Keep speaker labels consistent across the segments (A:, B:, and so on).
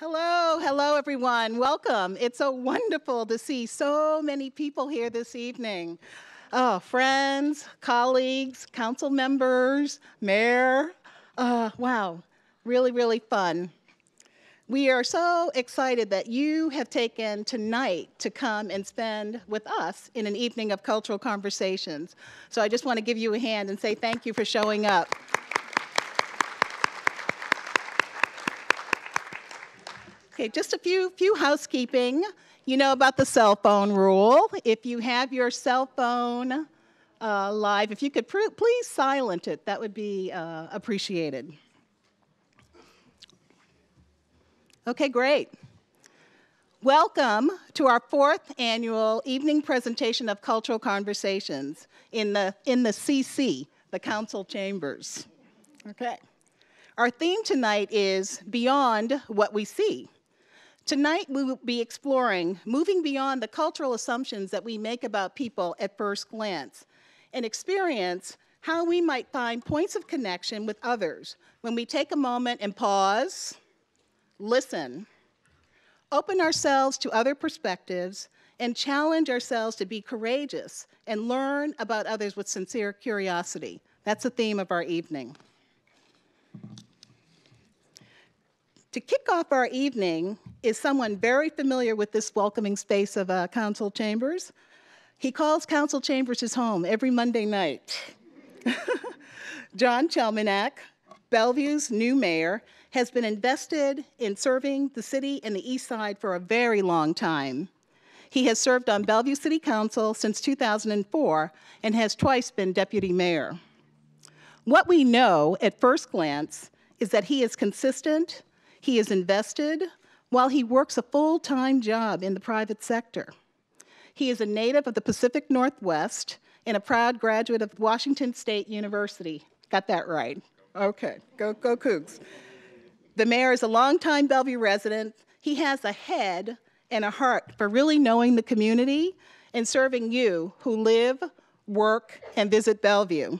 A: Hello, hello everyone. Welcome. It's so wonderful to see so many people here this evening. Oh, friends, colleagues, council members, mayor. Uh, wow, really, really fun. We are so excited that you have taken tonight to come and spend with us in an evening of cultural conversations. So I just want to give you a hand and say thank you for showing up. Okay, just a few, few housekeeping. You know about the cell phone rule. If you have your cell phone uh, live, if you could pr- please silent it, that would be uh, appreciated. Okay, great. Welcome to our fourth annual evening presentation of cultural conversations in the, in the CC, the council chambers. Okay. Our theme tonight is Beyond What We See. Tonight, we will be exploring moving beyond the cultural assumptions that we make about people at first glance and experience how we might find points of connection with others when we take a moment and pause, listen, open ourselves to other perspectives, and challenge ourselves to be courageous and learn about others with sincere curiosity. That's the theme of our evening. To kick off our evening is someone very familiar with this welcoming space of uh, council chambers. He calls council chambers his home every Monday night. John Chelminiak, Bellevue's new mayor, has been invested in serving the city and the east side for a very long time. He has served on Bellevue City Council since 2004 and has twice been deputy mayor. What we know at first glance is that he is consistent, he is invested while he works a full time job in the private sector. He is a native of the Pacific Northwest and a proud graduate of Washington State University. Got that right. Okay, go, go Cougs. The mayor is a longtime Bellevue resident. He has a head and a heart for really knowing the community and serving you who live, work, and visit Bellevue.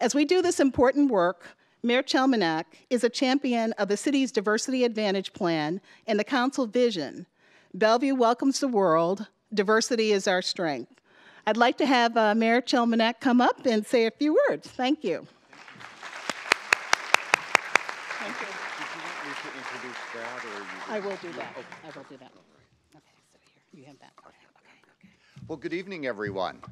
A: As we do this important work, Mayor Chelminiak is a champion of the city's Diversity Advantage Plan and the council vision. Bellevue welcomes the world, diversity is our strength. I'd like to have uh, Mayor Chelminiak come up and say a few words. Thank you. Thank you. I will do that. I will do that. Okay, so here, you have that. Okay, okay.
B: Well, good evening, everyone.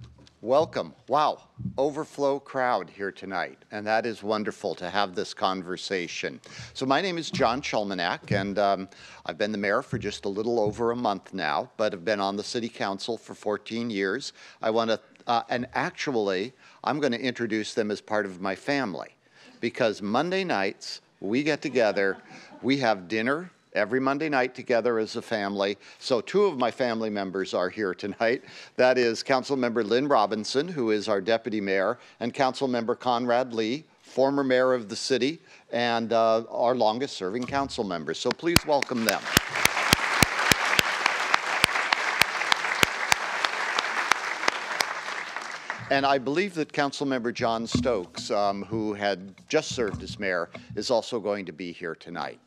B: Welcome. Wow, overflow crowd here tonight, and that is wonderful to have this conversation. So my name is John Chelminiak, and um, I've been the mayor for just a little over a month now, but have been on the city council for 14 years. I want to, uh, and actually, I'm going to introduce them as part of my family, because Monday nights we get together, we have dinner every Monday night together as a family. So two of my family members are here tonight. That is Councilmember Lynn Robinson, who is our deputy mayor, and Councilmember Conrad Lee, former mayor of the city and uh, our longest serving council member. So please welcome them. And I believe that Councilmember John Stokes, um, who had just served as mayor, is also going to be here tonight.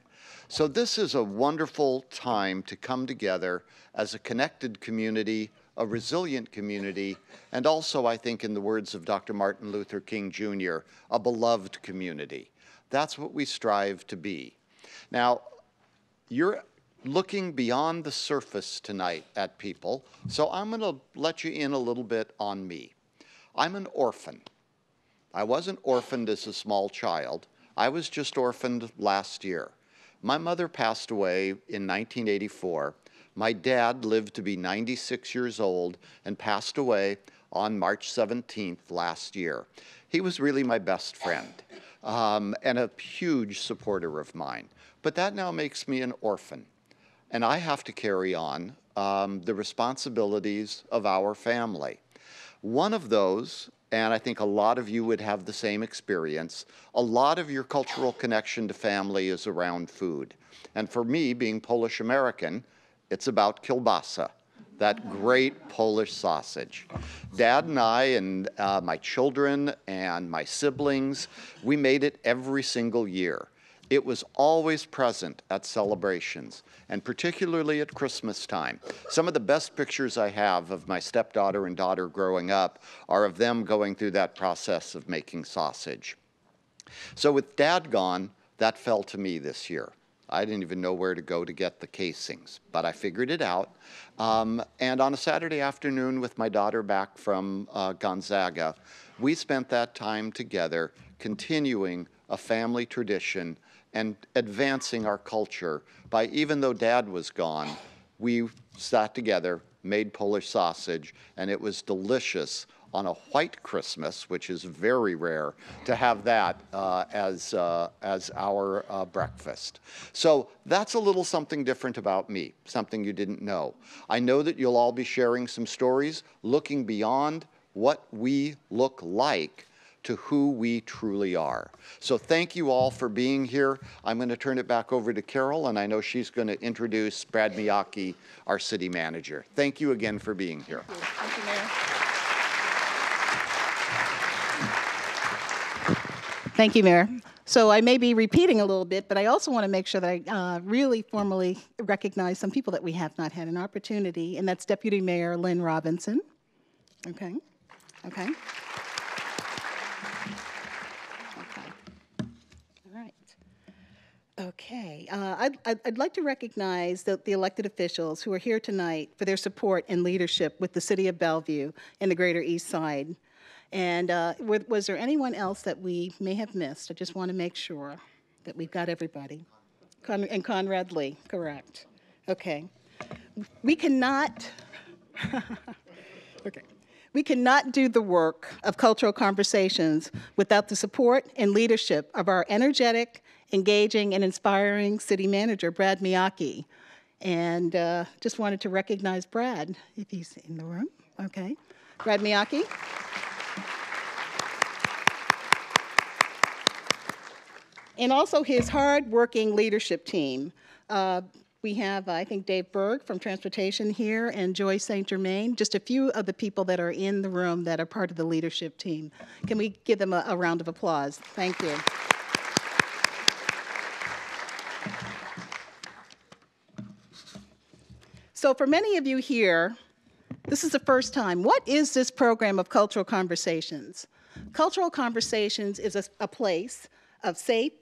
B: So this is a wonderful time to come together as a connected community, a resilient community, and also, I think, in the words of Dr. Martin Luther King Jr., a beloved community. That's what we strive to be. Now, you're looking beyond the surface tonight at people, so I'm going to let you in a little bit on me. I'm an orphan. I wasn't orphaned as a small child. I was just orphaned last year. My mother passed away in 1984. My dad lived to be 96 years old and passed away on March 17th last year. He was really my best friend um, and a huge supporter of mine. But that now makes me an orphan. And I have to carry on um, the responsibilities of our family. One of those, and I think a lot of you would have the same experience, a lot of your cultural connection to family is around food. And for me, being Polish American, it's about kielbasa, that great Polish sausage. Dad and I and uh, my children and my siblings, we made it every single year. It was always present at celebrations, and particularly at Christmas time. Some of the best pictures I have of my stepdaughter and daughter growing up are of them going through that process of making sausage. So, with dad gone, that fell to me this year. I didn't even know where to go to get the casings, but I figured it out. Um, and on a Saturday afternoon, with my daughter back from uh, Gonzaga, we spent that time together continuing a family tradition and advancing our culture by, even though dad was gone, we sat together, made Polish sausage, and it was delicious on a white Christmas, which is very rare, to have that uh, as, uh, as our uh, breakfast. So that's a little something different about me, something you didn't know. I know that you'll all be sharing some stories looking beyond what we look like to who we truly are. So thank you all for being here. I'm going to turn it back over to Carol, and I know she's going to introduce Brad Miyake, our city manager. Thank you again for being here.
A: Thank you, Mayor. Thank you, Mayor. So I may be repeating a little bit, but I also want to make sure that I uh, really formally recognize some people that we have not had an opportunity, and that's Deputy Mayor Lynn Robinson. Okay, okay. Okay. All right. Okay. Uh, I'd, I'd like to recognize the, the elected officials who are here tonight for their support and leadership with the City of Bellevue and the Greater East Side. And uh, wa- was there anyone else that we may have missed? I just want to make sure that we've got everybody. Con- and Conrad Lee, correct. Okay. We cannot. okay. We cannot do the work of cultural conversations without the support and leadership of our energetic, engaging, and inspiring city manager, Brad Miyake. And uh, just wanted to recognize Brad, if he's in the room. Okay. Brad Miyake. and also his hard-working leadership team. Uh, we have, I think, Dave Berg from Transportation here and Joy St. Germain, just a few of the people that are in the room that are part of the leadership team. Can we give them a, a round of applause? Thank you. So, for many of you here, this is the first time. What is this program of Cultural Conversations? Cultural Conversations is a, a place of safe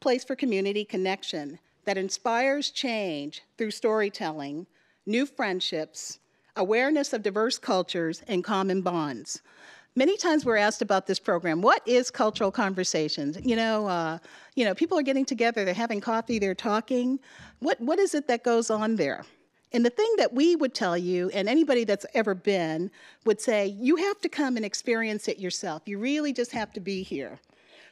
A: place for community connection that inspires change through storytelling, new friendships, awareness of diverse cultures, and common bonds. Many times we're asked about this program. What is cultural conversations? You know, uh, you know, people are getting together, they're having coffee, they're talking. What what is it that goes on there? And the thing that we would tell you, and anybody that's ever been would say, you have to come and experience it yourself. You really just have to be here.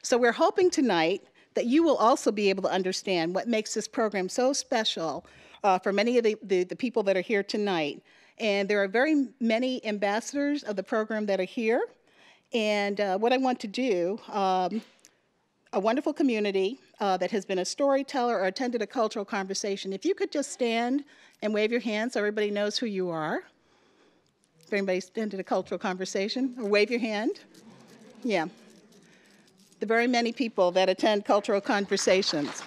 A: So we're hoping tonight that you will also be able to understand what makes this program so special uh, for many of the, the, the people that are here tonight. And there are very many ambassadors of the program that are here. And uh, what I want to do, um, a wonderful community uh, that has been a storyteller or attended a cultural conversation. If you could just stand and wave your hand so everybody knows who you are. If anybody's attended a cultural conversation, or wave your hand. Yeah. The very many people that attend cultural conversations.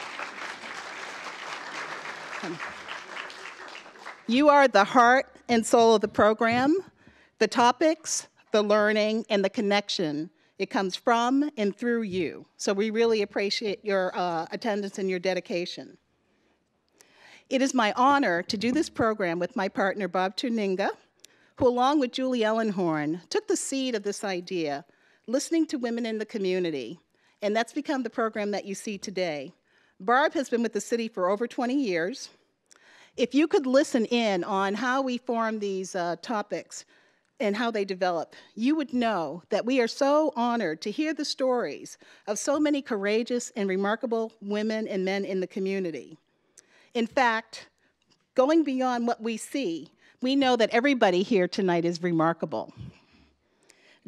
A: You are the heart and soul of the program, the topics, the learning, and the connection. It comes from and through you. So we really appreciate your uh, attendance and your dedication. It is my honor to do this program with my partner, Barb Tuninga, who, along with Julie Ellenhorn, took the seed of this idea, listening to women in the community. And that's become the program that you see today. Barb has been with the city for over 20 years. If you could listen in on how we form these uh, topics and how they develop, you would know that we are so honored to hear the stories of so many courageous and remarkable women and men in the community. In fact, going beyond what we see, we know that everybody here tonight is remarkable.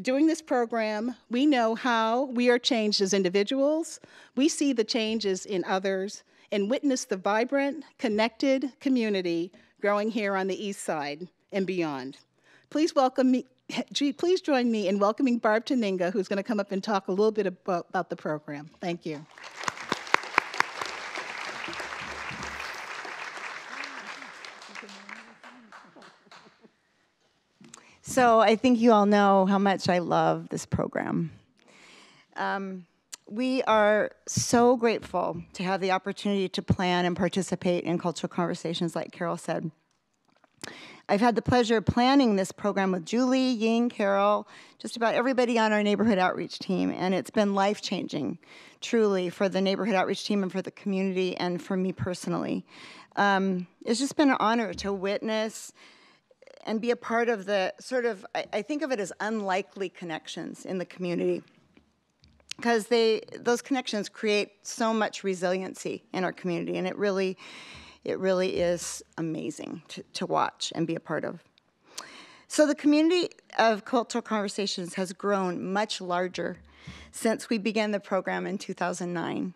A: Doing this program, we know how we are changed as individuals, we see the changes in others, and witness the vibrant, connected community growing here on the East Side and beyond. Please welcome me. Please join me in welcoming Barb Taninga, who's going to come up and talk a little bit about, about the program. Thank you.
C: So I think you all know how much I love this program. Um, we are so grateful to have the opportunity to plan and participate in cultural conversations, like Carol said. I've had the pleasure of planning this program with Julie, Ying, Carol, just about everybody on our neighborhood outreach team, and it's been life changing, truly, for the neighborhood outreach team and for the community and for me personally. Um, it's just been an honor to witness and be a part of the sort of, I, I think of it as unlikely connections in the community because they those connections create so much resiliency in our community and it really it really is amazing to, to watch and be a part of so the community of cultural conversations has grown much larger since we began the program in 2009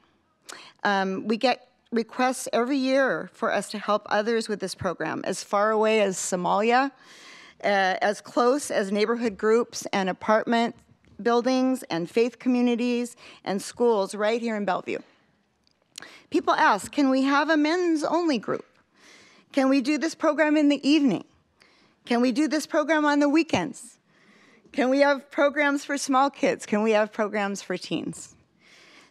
C: um, we get requests every year for us to help others with this program as far away as somalia uh, as close as neighborhood groups and apartment buildings and faith communities and schools right here in Bellevue. People ask, can we have a men's only group? Can we do this program in the evening? Can we do this program on the weekends? Can we have programs for small kids? Can we have programs for teens?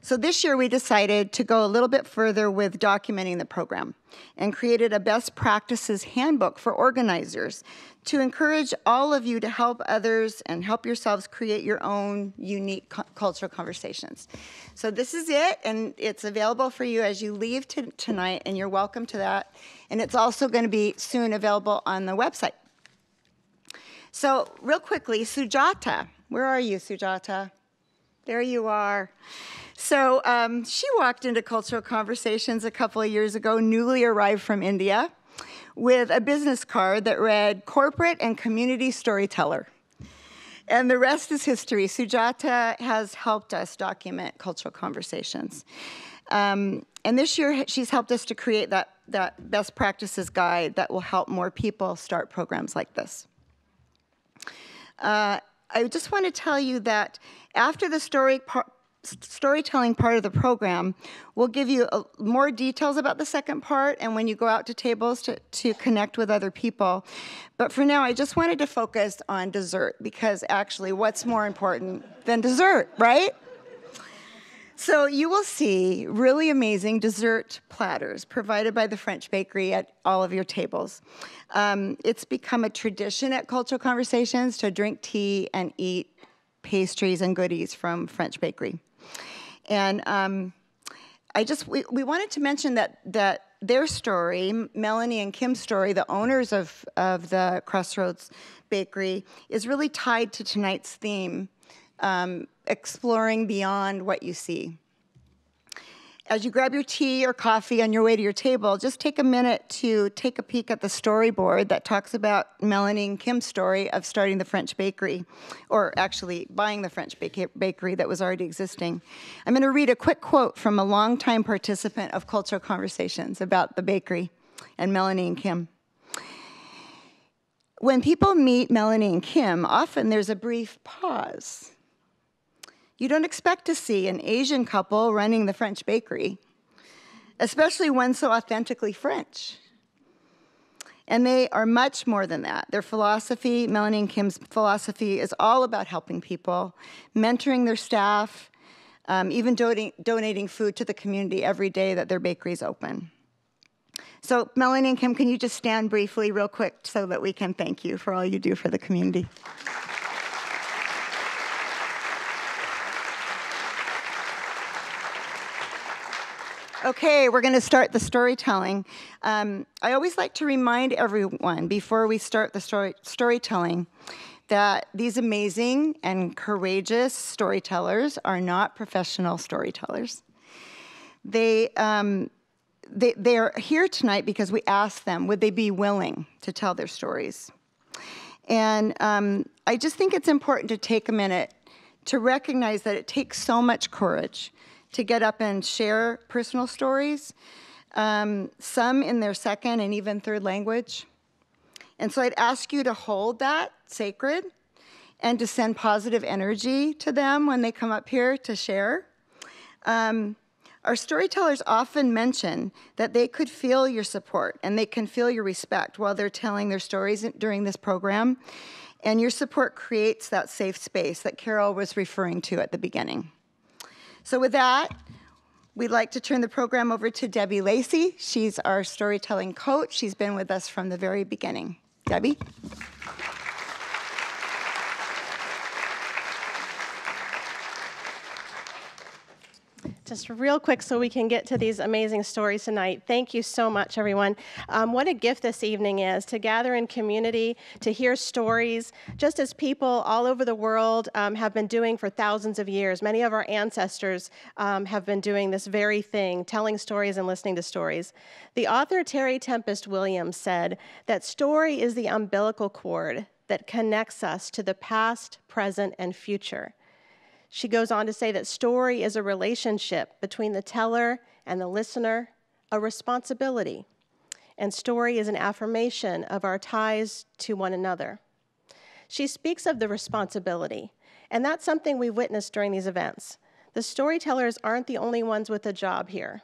C: So this year we decided to go a little bit further with documenting the program and created a best practices handbook for organizers to encourage all of you to help others and help yourselves create your own unique cu cultural conversations. So this is it, and it's available for you as you leave tonight, and you're welcome to that. And it's also going to be soon available on the website. So real quickly, Sujata, where are you, Sujata? There you are. So um, she walked into cultural conversations a couple of years ago, newly arrived from India with a business card that read Corporate and Community Storyteller. And the rest is history. Sujata has helped us document cultural conversations. Um, and this year, she's helped us to create that, that best practices guide that will help more people start programs like this. Uh, I just want to tell you that after the story storytelling part of the program, we'll give you a, more details about the second part and when you go out to tables to, to connect with other people. But for now, I just wanted to focus on dessert because actually, what's more important than dessert, right? So you will see really amazing dessert platters provided by the French Bakery at all of your tables. Um, it's become a tradition at Cultural Conversations to drink tea and eat pastries and goodies from French Bakery. And um, I just, we, we wanted to mention that, that their story, Melanie and Kim's story, the owners of, of the Crossroads Bakery, is really tied to tonight's theme, um, exploring beyond what you see as you grab your tea or coffee on your way to your table, just take a minute to take a peek at the storyboard that talks about Melanie and Kim's story of starting the French bakery, or actually buying the French bakery that was already existing. I'm going to read a quick quote from a longtime participant of Cultural Conversations about the bakery and Melanie and Kim. When people meet Melanie and Kim, often there's a brief pause you don't expect to see an Asian couple running the French bakery, especially one so authentically French. And they are much more than that. Their philosophy, Melanie and Kim's philosophy, is all about helping people, mentoring their staff, um, even donating, donating food to the community every day that their bakery is open. So, Melanie and Kim, can you just stand briefly, real quick, so that we can thank you for all you do for the community? Okay, we're going to start the storytelling. Um, I always like to remind everyone before we start the story storytelling that these amazing and courageous storytellers are not professional storytellers. They, um, they, they are here tonight because we asked them, would they be willing to tell their stories? And um, I just think it's important to take a minute to recognize that it takes so much courage to get up and share personal stories, um, some in their second and even third language. And so I'd ask you to hold that sacred and to send positive energy to them when they come up here to share. Um, our storytellers often mention that they could feel your support and they can feel your respect while they're telling their stories during this program. And your support creates that safe space that Carol was referring to at the beginning. So, with that, we'd like to turn the program over to Debbie Lacey. She's our storytelling coach. She's been with us from the very beginning. Debbie?
D: Just real quick so we can get to these amazing stories tonight. Thank you so much, everyone. Um, what a gift this evening is to gather in community, to hear stories, just as people all over the world um, have been doing for thousands of years. Many of our ancestors um, have been doing this very thing, telling stories and listening to stories. The author Terry Tempest Williams said that story is the umbilical cord that connects us to the past, present, and future. She goes on to say that story is a relationship between the teller and the listener, a responsibility. And story is an affirmation of our ties to one another. She speaks of the responsibility, and that's something we've witnessed during these events. The storytellers aren't the only ones with a job here.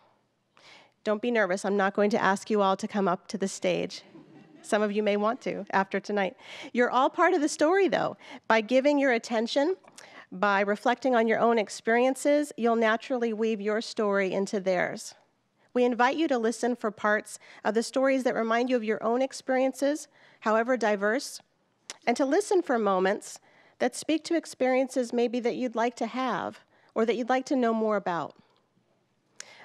D: Don't be nervous, I'm not going to ask you all to come up to the stage. Some of you may want to after tonight. You're all part of the story, though. By giving your attention, by reflecting on your own experiences, you'll naturally weave your story into theirs. We invite you to listen for parts of the stories that remind you of your own experiences, however diverse, and to listen for moments that speak to experiences maybe that you'd like to have or that you'd like to know more about.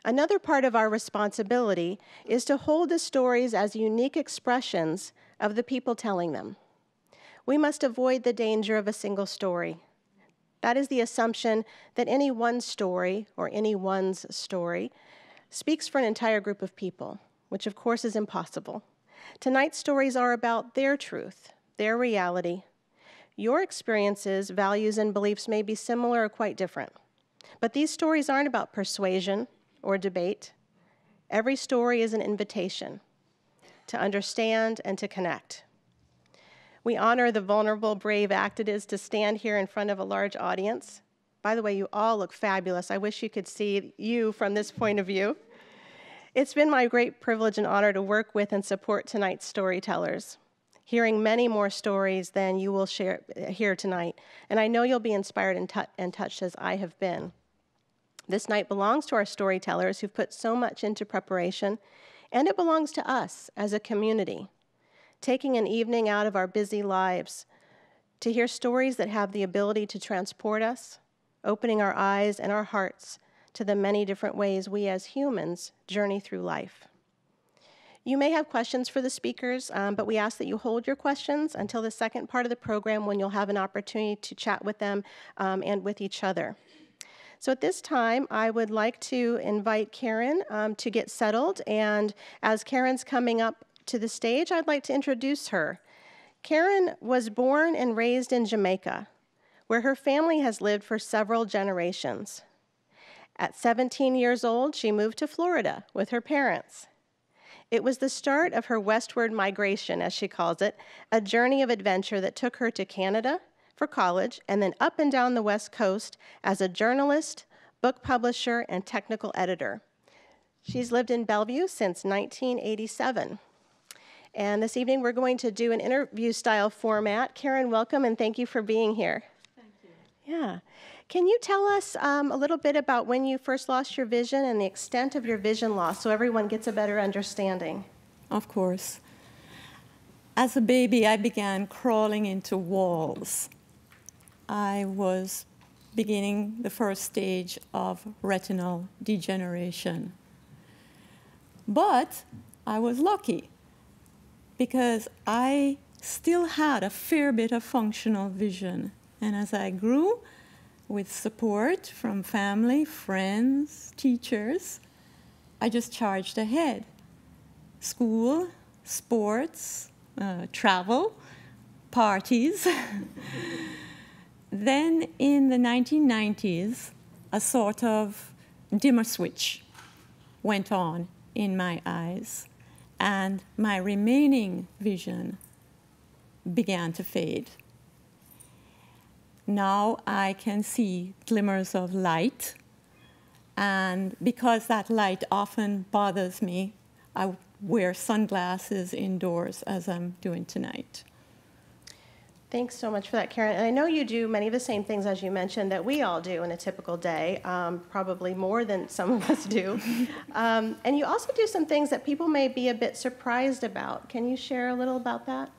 D: Another part of our responsibility is to hold the stories as unique expressions of the people telling them. We must avoid the danger of a single story. That is the assumption that any one story or any one's story speaks for an entire group of people, which of course is impossible. Tonight's stories are about their truth, their reality. Your experiences, values, and beliefs may be similar or quite different. But these stories aren't about persuasion or debate. Every story is an invitation to understand and to connect. We honor the vulnerable, brave act it is to stand here in front of a large audience. By the way, you all look fabulous. I wish you could see you from this point of view. It's been my great privilege and honor to work with and support tonight's storytellers, hearing many more stories than you will share here tonight. And I know you'll be inspired and, and touched as I have been. This night belongs to our storytellers who've put so much into preparation, and it belongs to us as a community taking an evening out of our busy lives to hear stories that have the ability to transport us, opening our eyes and our hearts to the many different ways we as humans journey through life. You may have questions for the speakers, um, but we ask that you hold your questions until the second part of the program when you'll have an opportunity to chat with them um, and with each other. So at this time, I would like to invite Karen um, to get settled. And as Karen's coming up to the stage, I'd like to introduce her. Karen was born and raised in Jamaica, where her family has lived for several generations. At 17 years old, she moved to Florida with her parents. It was the start of her westward migration, as she calls it, a journey of adventure that took her to Canada for college and then up and down the West Coast as a journalist, book publisher, and technical editor. She's lived in Bellevue since 1987. And this evening we're going to do an interview style format. Karen, welcome and thank you for being here.
E: Thank you.
D: Yeah. Can you tell us um, a little bit about when you first lost your vision and the extent of your vision loss so everyone gets a better understanding?
E: Of course. As a baby, I began crawling into walls. I was beginning the first stage of retinal degeneration. But I was lucky because I still had a fair bit of functional vision. And as I grew, with support from family, friends, teachers, I just charged ahead. School, sports, uh, travel, parties. then in the 1990s, a sort of dimmer switch went on in my eyes and my remaining vision began to fade. Now I can see glimmers of light, and because that light often bothers me, I wear sunglasses indoors as I'm doing tonight.
D: Thanks so much for that, Karen. And I know you do many of the same things as you mentioned that we all do in a typical day, um, probably more than some of us do. Um, and you also do some things that people may be a bit surprised about. Can you share a little about that?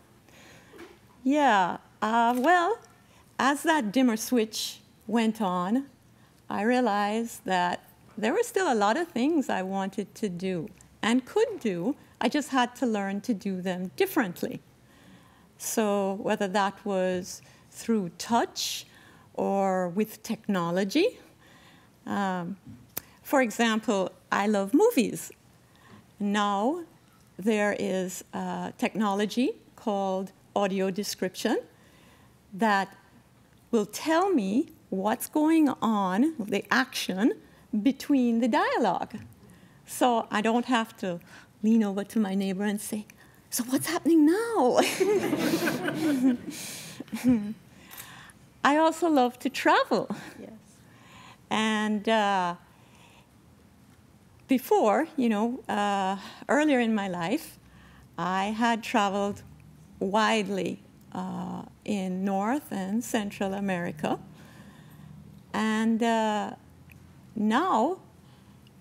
E: Yeah, uh, well, as that dimmer switch went on, I realized that there were still a lot of things I wanted to do and could do. I just had to learn to do them differently. So, whether that was through touch or with technology. Um, for example, I love movies. Now there is technology called audio description that will tell me what's going on, the action, between the dialogue. So I don't have to lean over to my neighbor and say, so what's happening now? I also love to travel.
D: Yes.
E: And uh, before, you know, uh, earlier in my life, I had traveled widely uh, in North and Central America. And uh, now,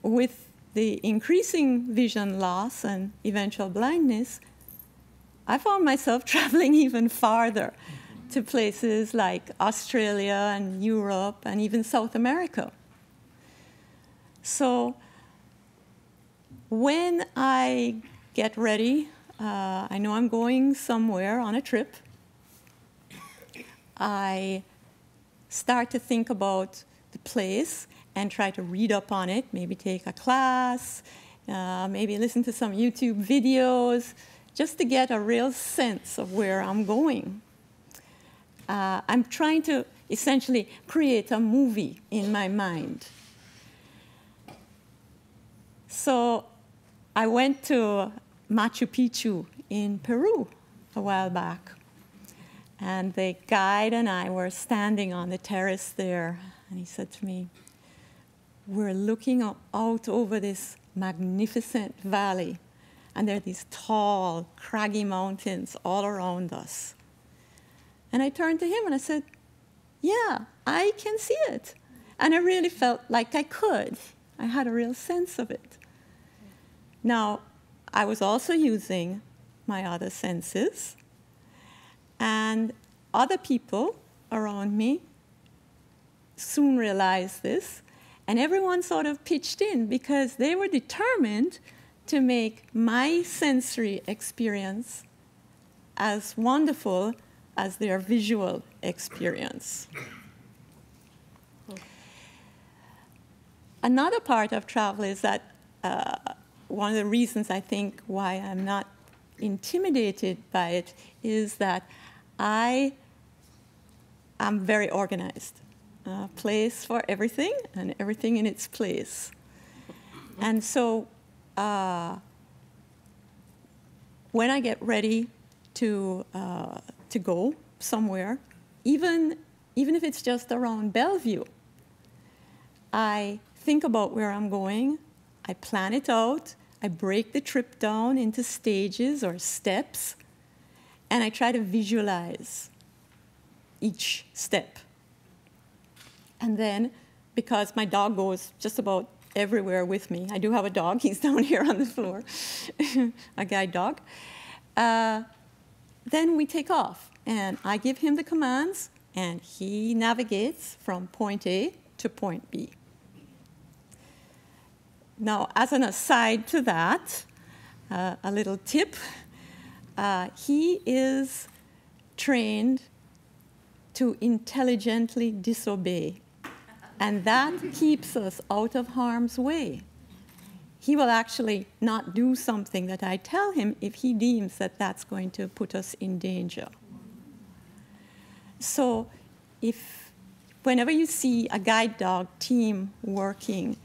E: with the increasing vision loss and eventual blindness, I found myself traveling even farther to places like Australia and Europe and even South America. So when I get ready, uh, I know I'm going somewhere on a trip, I start to think about the place and try to read up on it, maybe take a class, uh, maybe listen to some YouTube videos, just to get a real sense of where I'm going. Uh, I'm trying to essentially create a movie in my mind. So I went to Machu Picchu in Peru a while back. And the guide and I were standing on the terrace there. And he said to me, We're looking out over this magnificent valley and there are these tall, craggy mountains all around us. And I turned to him and I said, Yeah, I can see it. And I really felt like I could. I had a real sense of it. Now, I was also using my other senses, and other people around me soon realized this, and everyone sort of pitched in because they were determined to make my sensory experience as wonderful as their visual experience. Another part of travel is that uh, one of the reasons I think why I'm not intimidated by it is that I am very organized. Place for everything and everything in its place. And so uh, when I get ready to, uh, to go somewhere, even, even if it's just around Bellevue, I think about where I'm going, I plan it out, I break the trip down into stages or steps, and I try to visualize each step. And then, because my dog goes just about everywhere with me. I do have a dog. He's down here on the floor, a guide dog. Uh, then we take off, and I give him the commands, and he navigates from point A to point B. Now, as an aside to that, uh, a little tip uh, he is trained to intelligently disobey and that keeps us out of harm's way. He will actually not do something that I tell him if he deems that that's going to put us in danger. So, if whenever you see a guide dog team working,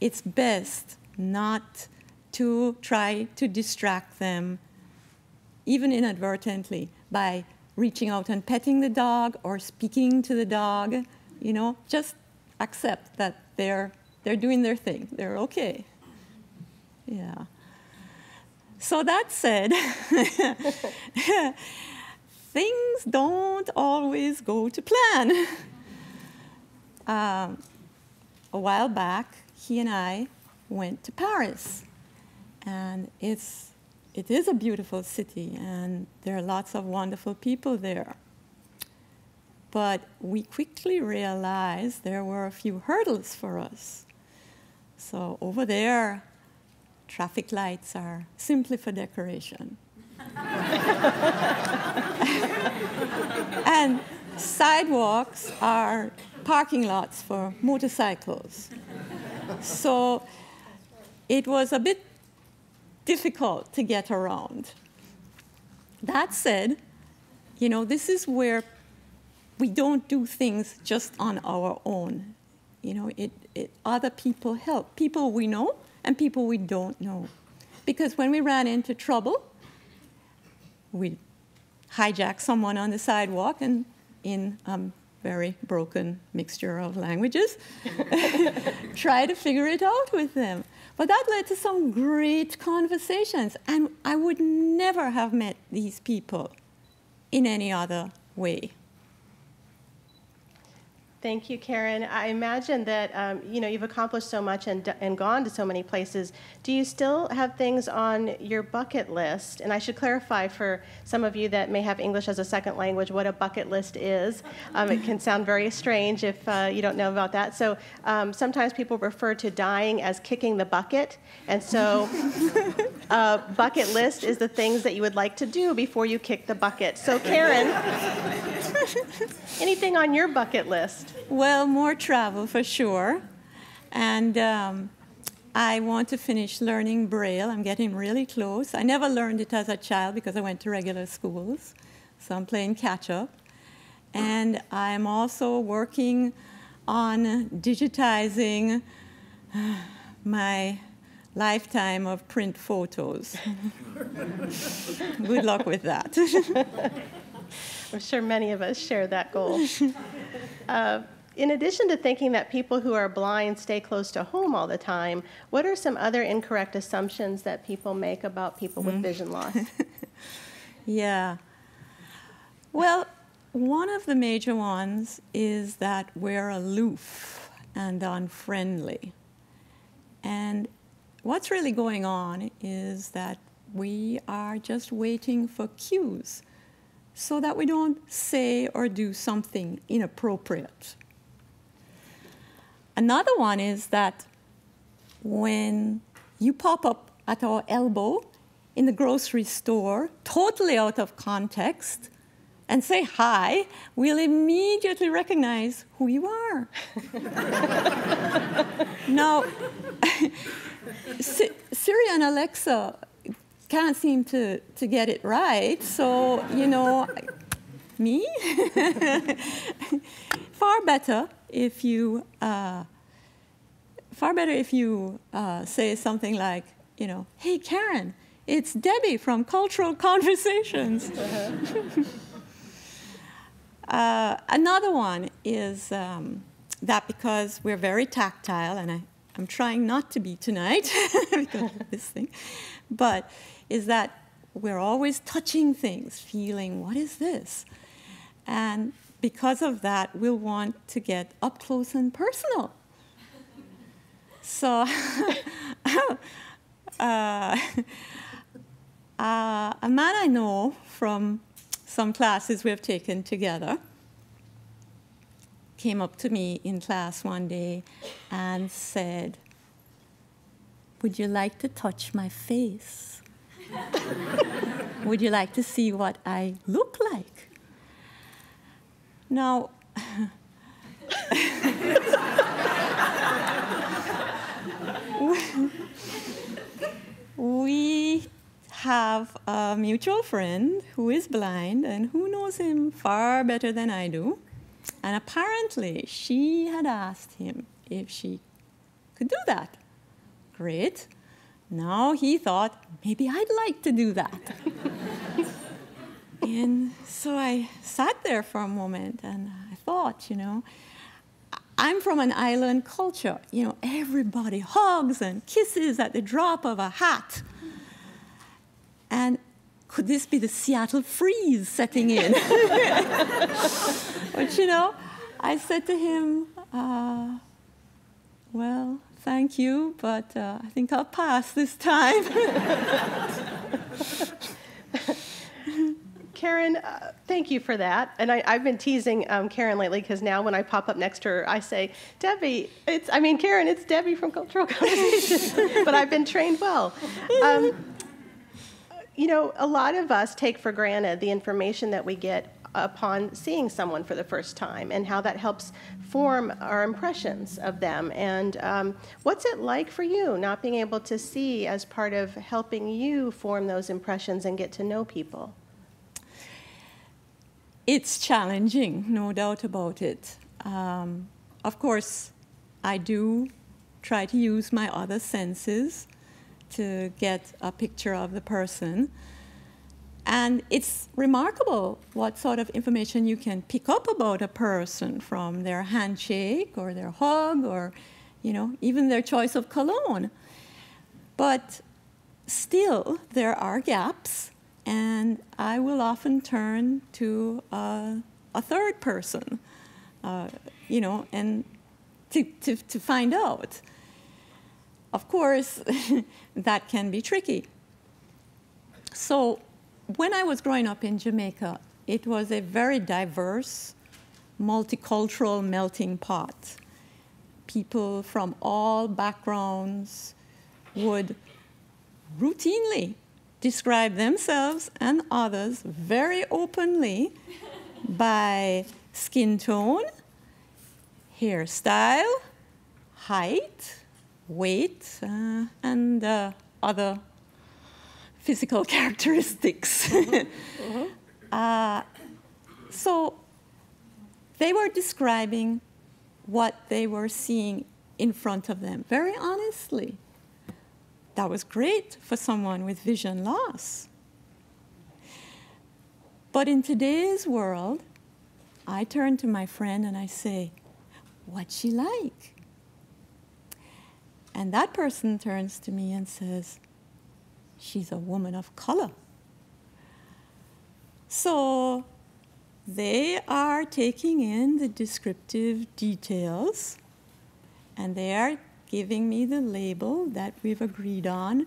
E: it's best not to try to distract them, even inadvertently, by reaching out and petting the dog or speaking to the dog you know, just accept that they're, they're doing their thing. They're okay. Yeah. So that said, things don't always go to plan. um, a while back, he and I went to Paris, and it's it is a beautiful city, and there are lots of wonderful people there. But we quickly realized there were a few hurdles for us. So over there, traffic lights are simply for decoration. and sidewalks are parking lots for motorcycles. So it was a bit difficult to get around. That said, you know, this is where we don't do things just on our own. You know, it, it, other people help, people we know and people we don't know. Because when we ran into trouble, we hijack someone on the sidewalk and in a um, very broken mixture of languages, try to figure it out with them. But that led to some great conversations, and I would never have met these people in any other way.
D: Thank you, Karen. I imagine that um, you know you've accomplished so much and, and gone to so many places. Do you still have things on your bucket list? And I should clarify for some of you that may have English as a second language what a bucket list is. Um, it can sound very strange if uh, you don't know about that. So um, sometimes people refer to dying as kicking the bucket, and so a bucket list is the things that you would like to do before you kick the bucket. So Karen, anything on your bucket list?
E: Well, more travel for sure. And um, I want to finish learning Braille. I'm getting really close. I never learned it as a child because I went to regular schools, so I'm playing catch up. And I'm also working on digitizing my lifetime of print photos. Good luck with that.
D: I'm sure many of us share that goal. Uh, in addition to thinking that people who are blind stay close to home all the time, what are some other incorrect assumptions that people make about people with mm. vision loss?
E: yeah. Well, one of the major ones is that we're aloof and unfriendly. And what's really going on is that we are just waiting for cues so that we don't say or do something inappropriate. Another one is that when you pop up at our elbow in the grocery store, totally out of context, and say hi, we'll immediately recognize who you are. now, Siri and Alexa can't seem to, to get it right, so, you know, me? Far better if you uh, far better if you uh, say something like, you know, hey Karen, it's Debbie from Cultural Conversations. uh, another one is um, that because we're very tactile, and I, I'm trying not to be tonight because of this thing, but is that we're always touching things, feeling, what is this? And because of that, we'll want to get up close and personal. So, uh, uh, a man I know from some classes we've taken together came up to me in class one day and said, Would you like to touch my face? Would you like to see what I look like? Now, we have a mutual friend who is blind and who knows him far better than I do. And apparently, she had asked him if she could do that. Great. Now he thought, maybe I'd like to do that. and so I sat there for a moment and I thought, you know, I'm from an island culture. You know, everybody hugs and kisses at the drop of a hat. And could this be the Seattle freeze setting in? but you know, I said to him, uh, well, thank you, but uh, I think I'll pass this time.
D: Karen, uh, thank you for that. And I, have been teasing um, Karen lately because now when I pop up next to her, I say, Debbie, it's, I mean, Karen, it's Debbie from Cultural Conversations, but I've been trained well. Um, you know, a lot of us take for granted the information that we get upon seeing someone for the first time and how that helps form our impressions of them. And um, what's it like for you not being able to see as part of helping you form those impressions and get to know people?
E: It's challenging, no doubt about it. Um, of course, I do try to use my other senses to get a picture of the person. And it's remarkable what sort of information you can pick up about a person from their handshake or their hug or, you know, even their choice of cologne. But still, there are gaps, and I will often turn to a, a third person, uh, you know, and to, to, to find out. Of course, that can be tricky. So when I was growing up in Jamaica, it was a very diverse, multicultural melting pot. People from all backgrounds would routinely describe themselves and others very openly by skin tone, hairstyle, height, weight, uh, and uh, other physical characteristics. mm-hmm. uh, so they were describing what they were seeing in front of them very honestly. That was great for someone with vision loss. But in today's world, I turn to my friend and I say, What's she like? And that person turns to me and says, she's a woman of color. So they are taking in the descriptive details and they are giving me the label that we've agreed on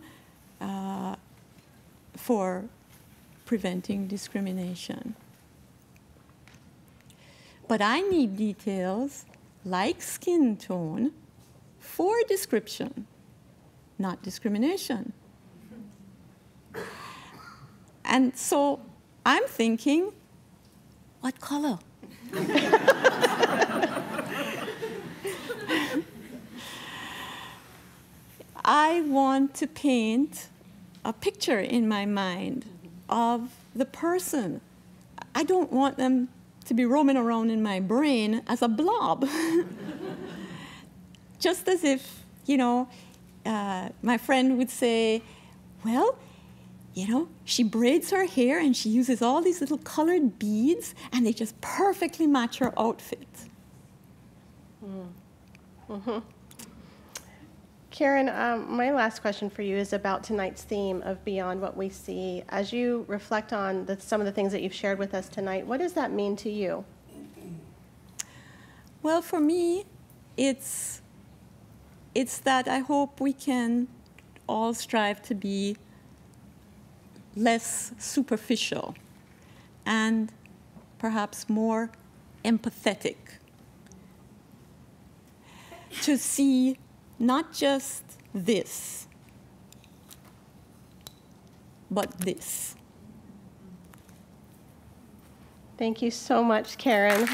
E: uh, for preventing discrimination. But I need details like skin tone for description, not discrimination. And so I'm thinking, what color? I want to paint a picture in my mind of the person. I don't want them to be roaming around in my brain as a blob. Just as if, you know, uh, my friend would say, well, you know, she braids her hair and she uses all these little colored beads and they just perfectly match her outfit.
D: Mm. Mm-hmm. Karen, um, my last question for you is about tonight's theme of Beyond What We See. As you reflect on the, some of the things that you've shared with us tonight, what does that mean to you?
E: Well, for me, it's, it's that I hope we can all strive to be less superficial and perhaps more empathetic. To see not just this, but this.
D: Thank you so much, Karen.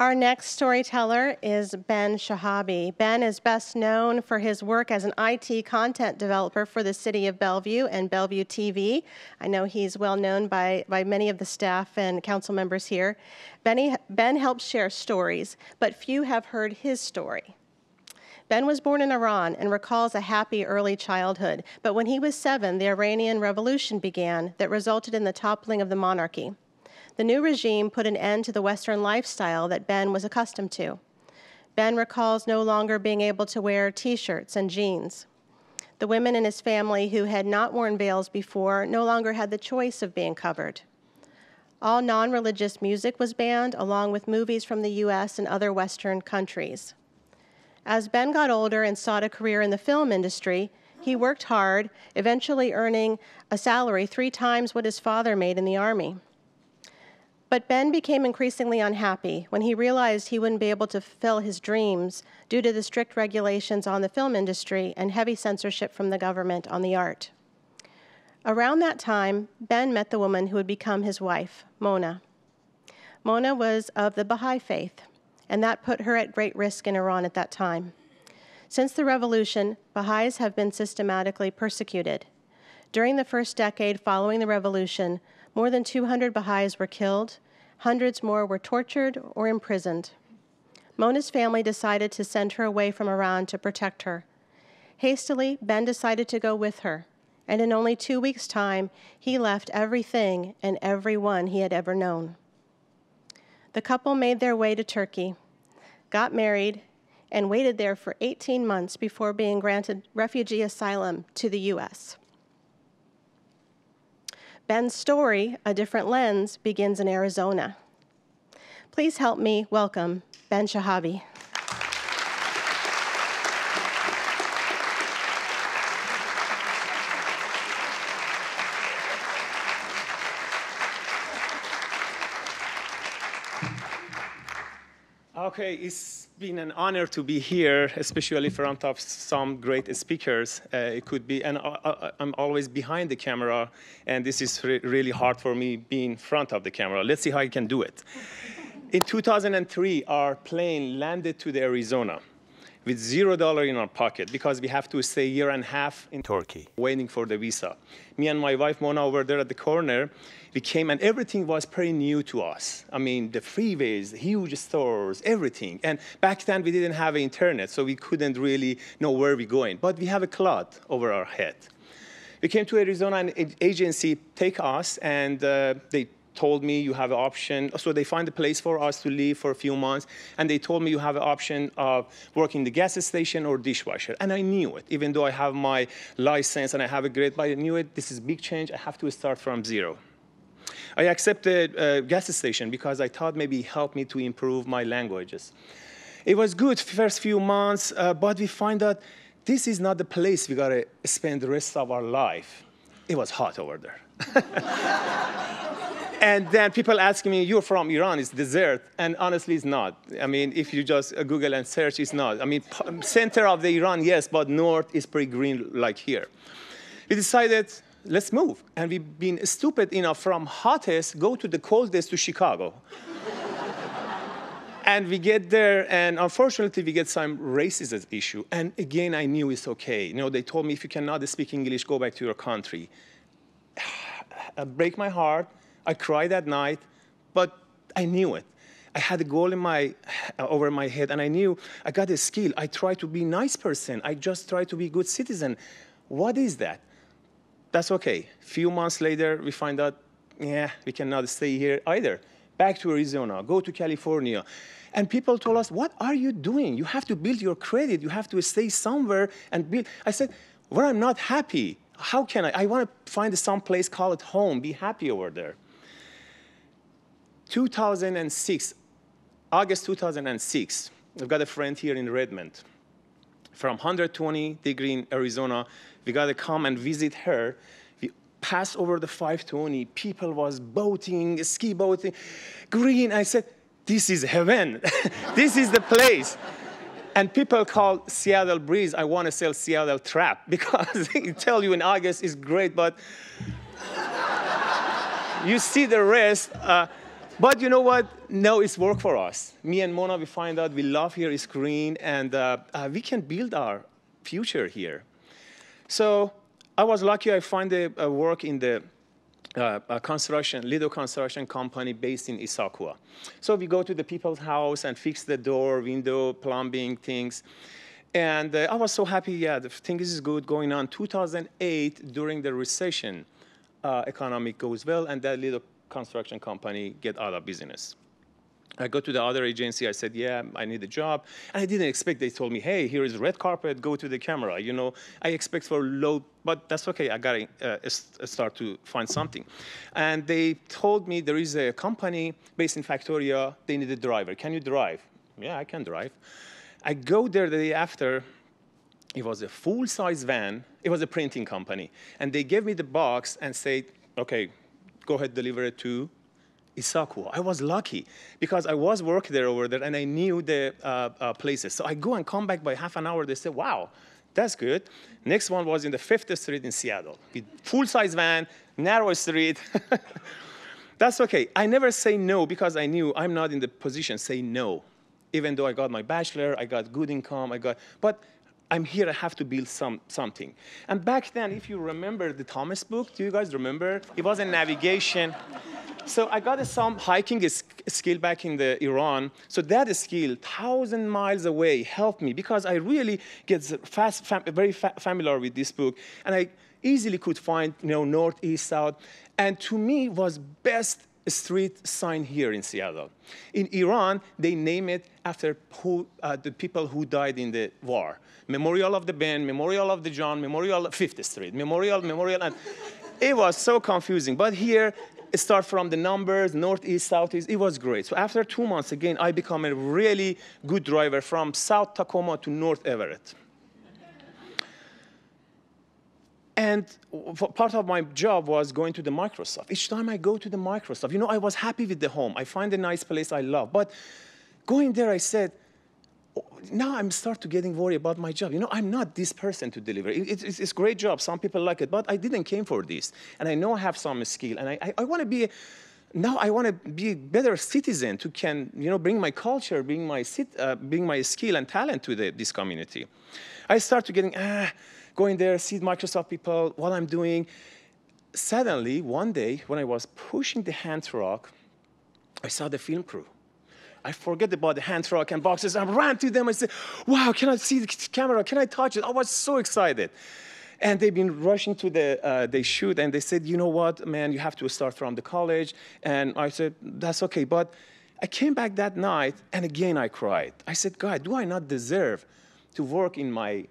D: Our next storyteller is Ben Shahabi. Ben is best known for his work as an IT content developer for the City of Bellevue and Bellevue TV. I know he's well known by, by many of the staff and council members here. Benny, ben helps share stories, but few have heard his story. Ben was born in Iran and recalls a happy early childhood, but when he was seven, the Iranian Revolution began that resulted in the toppling of the monarchy. The new regime put an end to the Western lifestyle that Ben was accustomed to. Ben recalls no longer being able to wear t shirts and jeans. The women in his family who had not worn veils before no longer had the choice of being covered. All non religious music was banned, along with movies from the US and other Western countries. As Ben got older and sought a career in the film industry, he worked hard, eventually earning a salary three times what his father made in the Army. But Ben became increasingly unhappy when he realized he wouldn't be able to fulfill his dreams due to the strict regulations on the film industry and heavy censorship from the government on the art. Around that time, Ben met the woman who would become his wife, Mona. Mona was of the Baha'i faith, and that put her at great risk in Iran at that time. Since the revolution, Baha'is have been systematically persecuted. During the first decade following the revolution, more than 200 Baha'is were killed, hundreds more were tortured or imprisoned. Mona's family decided to send her away from Iran to protect her. Hastily, Ben decided to go with her, and in only two weeks' time, he left everything and everyone he had ever known. The couple made their way to Turkey, got married, and waited there for 18 months before being granted refugee asylum to the U.S. Ben's story, A Different Lens, begins in Arizona. Please help me welcome Ben Shahabi.
F: Okay, it's been an honor to be here, especially in front of some great speakers. Uh, it could be, and uh, uh, uh, I, am always behind the camera, and this is re really hard for me being in front of the camera. Let's see how I can do it. In 2003, our plane landed to the Arizona with zero dollar in our pocket because we have to stay a year and a half in Turkey waiting for the visa. Me and my wife Mona over there at the corner, we came and everything was pretty new to us. I mean, the freeways, the huge stores, everything. And back then we didn't have internet, so we couldn't really know where we're going. But we have a cloud over our head. We came to Arizona, and agency take us, and uh, they told me you have an option. So they find a place for us to live for a few months, and they told me you have an option of working the gas station or dishwasher. And I knew it, even though I have my license and I have a grade, but I knew it. This is big change. I have to start from zero. I accepted a gas station because I thought maybe help me to improve my languages. It was good first few months, uh, but we find that this is not the place we gotta spend the rest of our life. It was hot over there. and then people ask me, you're from Iran, it's desert. And honestly, it's not. I mean, if you just uh, Google and search, it's not. I mean, center of the Iran, yes, but north is pretty green like here. We decided, let's move. And we've been stupid enough from hottest, go to the coldest to Chicago. and we get there, and unfortunately, we get some racist issue. And again, I knew it's okay. You know, they told me if you cannot speak English, go back to your country. break my heart, I cried that night, but I knew it. I had a goal in my, uh, over my head, and I knew I got a skill. I try to be a nice person. I just try to be a good citizen. What is that? That's okay. Few months later, we find out, yeah, we cannot stay here either. Back to Arizona, go to California. And people told us, what are you doing? You have to build your credit. You have to stay somewhere and build. I said, well, I'm not happy. How can I? I want to find some place, call it home, be happy over there. 2006, August 2006, I've got a friend here in Redmond. From 120 degree in Arizona, we got to come and visit her. We passed over the 520. People was boating, ski boating, green. I said, this is heaven. this is the place. And people call Seattle breeze, I want to sell Seattle trap because they tell you in August is great, but you see the rest. Uh, but you know what? No, it's work for us. Me and Mona, we find out we love here is green, and uh, uh, we can build our future here. So I was lucky I find a, a work in the uh, a construction, little construction company based in Issaquah. So we go to the people's house and fix the door, window, plumbing, things. And uh, I was so happy, yeah, the thing is good going on. 2008, during the recession, uh, economic goes well, and that little construction company get out of business. I go to the other agency. I said, "Yeah, I need a job," and I didn't expect. They told me, "Hey, here is red carpet. Go to the camera." You know, I expect for low, but that's okay. I gotta uh, start to find something, and they told me there is a company based in Factoria. They need a driver. Can you drive? Yeah, I can drive. I go there the day after. It was a full-size van. It was a printing company, and they gave me the box and said, "Okay, go ahead, deliver it to Issaquah. I was lucky because I was working there over there and I knew the uh, uh, places. So I go and come back by half an hour. They say, wow, that's good. Next one was in the Fifth Street in Seattle. Full-size van, narrow street. that's okay. I never say no because I knew I'm not in the position say no. Even though I got my bachelor, I got good income, I got, but I'm here, I have to build some, something. And back then, if you remember the Thomas book, do you guys remember? It was a navigation. So I got some hiking skill back in the Iran. So that skill, thousand miles away, helped me because I really get fast, fam very fa familiar with this book, and I easily could find, you know, north, east, south, and to me was best street sign here in Seattle. In Iran, they name it after who, uh, the people who died in the war. Memorial of the Ben, Memorial of the John, Memorial of Fifth Street, Memorial, Memorial, and it was so confusing. But here, start from the numbers, northeast, southeast. It was great. So after two months, again, I become a really good driver from South Tacoma to North Everett. And part of my job was going to the Microsoft. Each time I go to the Microsoft, you know, I was happy with the home. I find a nice place I love. But going there, I said, now I'm start to getting worried about my job. You know, I'm not this person to deliver. It, it's, a great job. Some people like it, but I didn't came for this. And I know I have some skill, and I, I, I want to be, now I want to be a better citizen to can, you know, bring my culture, bring my, uh, bring my skill and talent to the, this community. I start to getting, ah, going there, see Microsoft people, what I'm doing. Suddenly, one day, when I was pushing the hand truck, I saw the film crew. I forget about the hand truck and boxes. I ran to them. I said, wow, can I see the camera? Can I touch it? I was so excited. And they've been rushing to the, uh, they shoot, and they said, you know what, man, you have to start from the college. And I said, that's okay. But I came back that night, and again I cried. I said, God, do I not deserve to work in my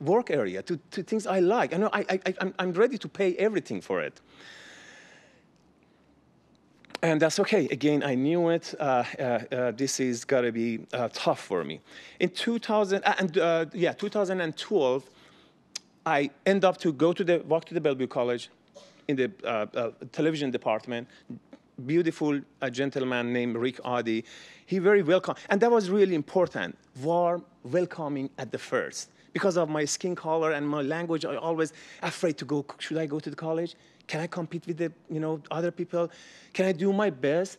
F: work area, to, to things I like? I know I, I, I'm, I'm ready to pay everything for it and that's okay. Again, I knew it. Uh, uh, uh, this is to be uh, tough for me. In 2000, uh, and uh, yeah, 2012, I end up to go to the walk to the Bellevue College in the television department. Beautiful gentleman named Rick Addy. He very welcome, and that was really important. Warm, welcoming at the first. Because of my skin color and my language, I always afraid to go. Should I go to the college? Can I compete with the you know other people? Can I do my best?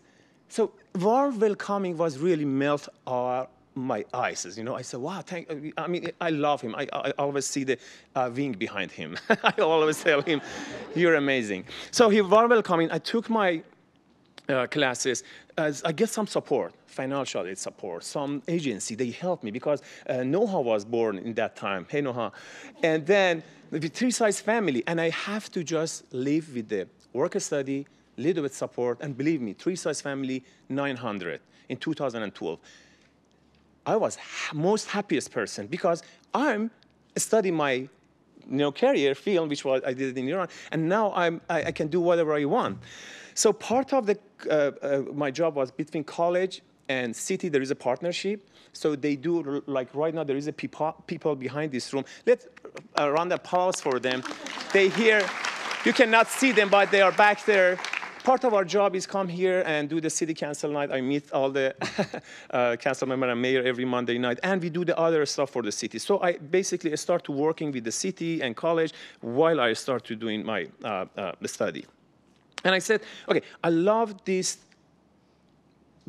F: So warm welcoming was really melt our my eyes. You know, I said, wow, thank, I mean, I love him. I, I always see the uh, wing behind him. I always tell him, you're amazing. So he was welcoming. I took my uh, classes. As I get some support, financial aid support, some agency, they helped me because uh, Noha was born in that time. Hey, Noha. And then the three-size family, and I have to just live with the work study, little bit support, and believe me, three-size family, 900 in 2012. I was ha most happiest person because I'm studying my you know, career field, which was I did in Iran, and now I'm, I, I can do whatever I want. So part of the, uh, uh, my job was between college and city, there is a partnership. So they do, like right now, there is a people, people behind this room. Let's uh, round applause for them. They here, you cannot see them, but they are back there. Part of our job is come here and do the city council night. I meet all the uh, council member and mayor every Monday night, and we do the other stuff for the city. So I basically start to working with the city and college while I start to doing my uh, uh, study. And I said, okay, I love this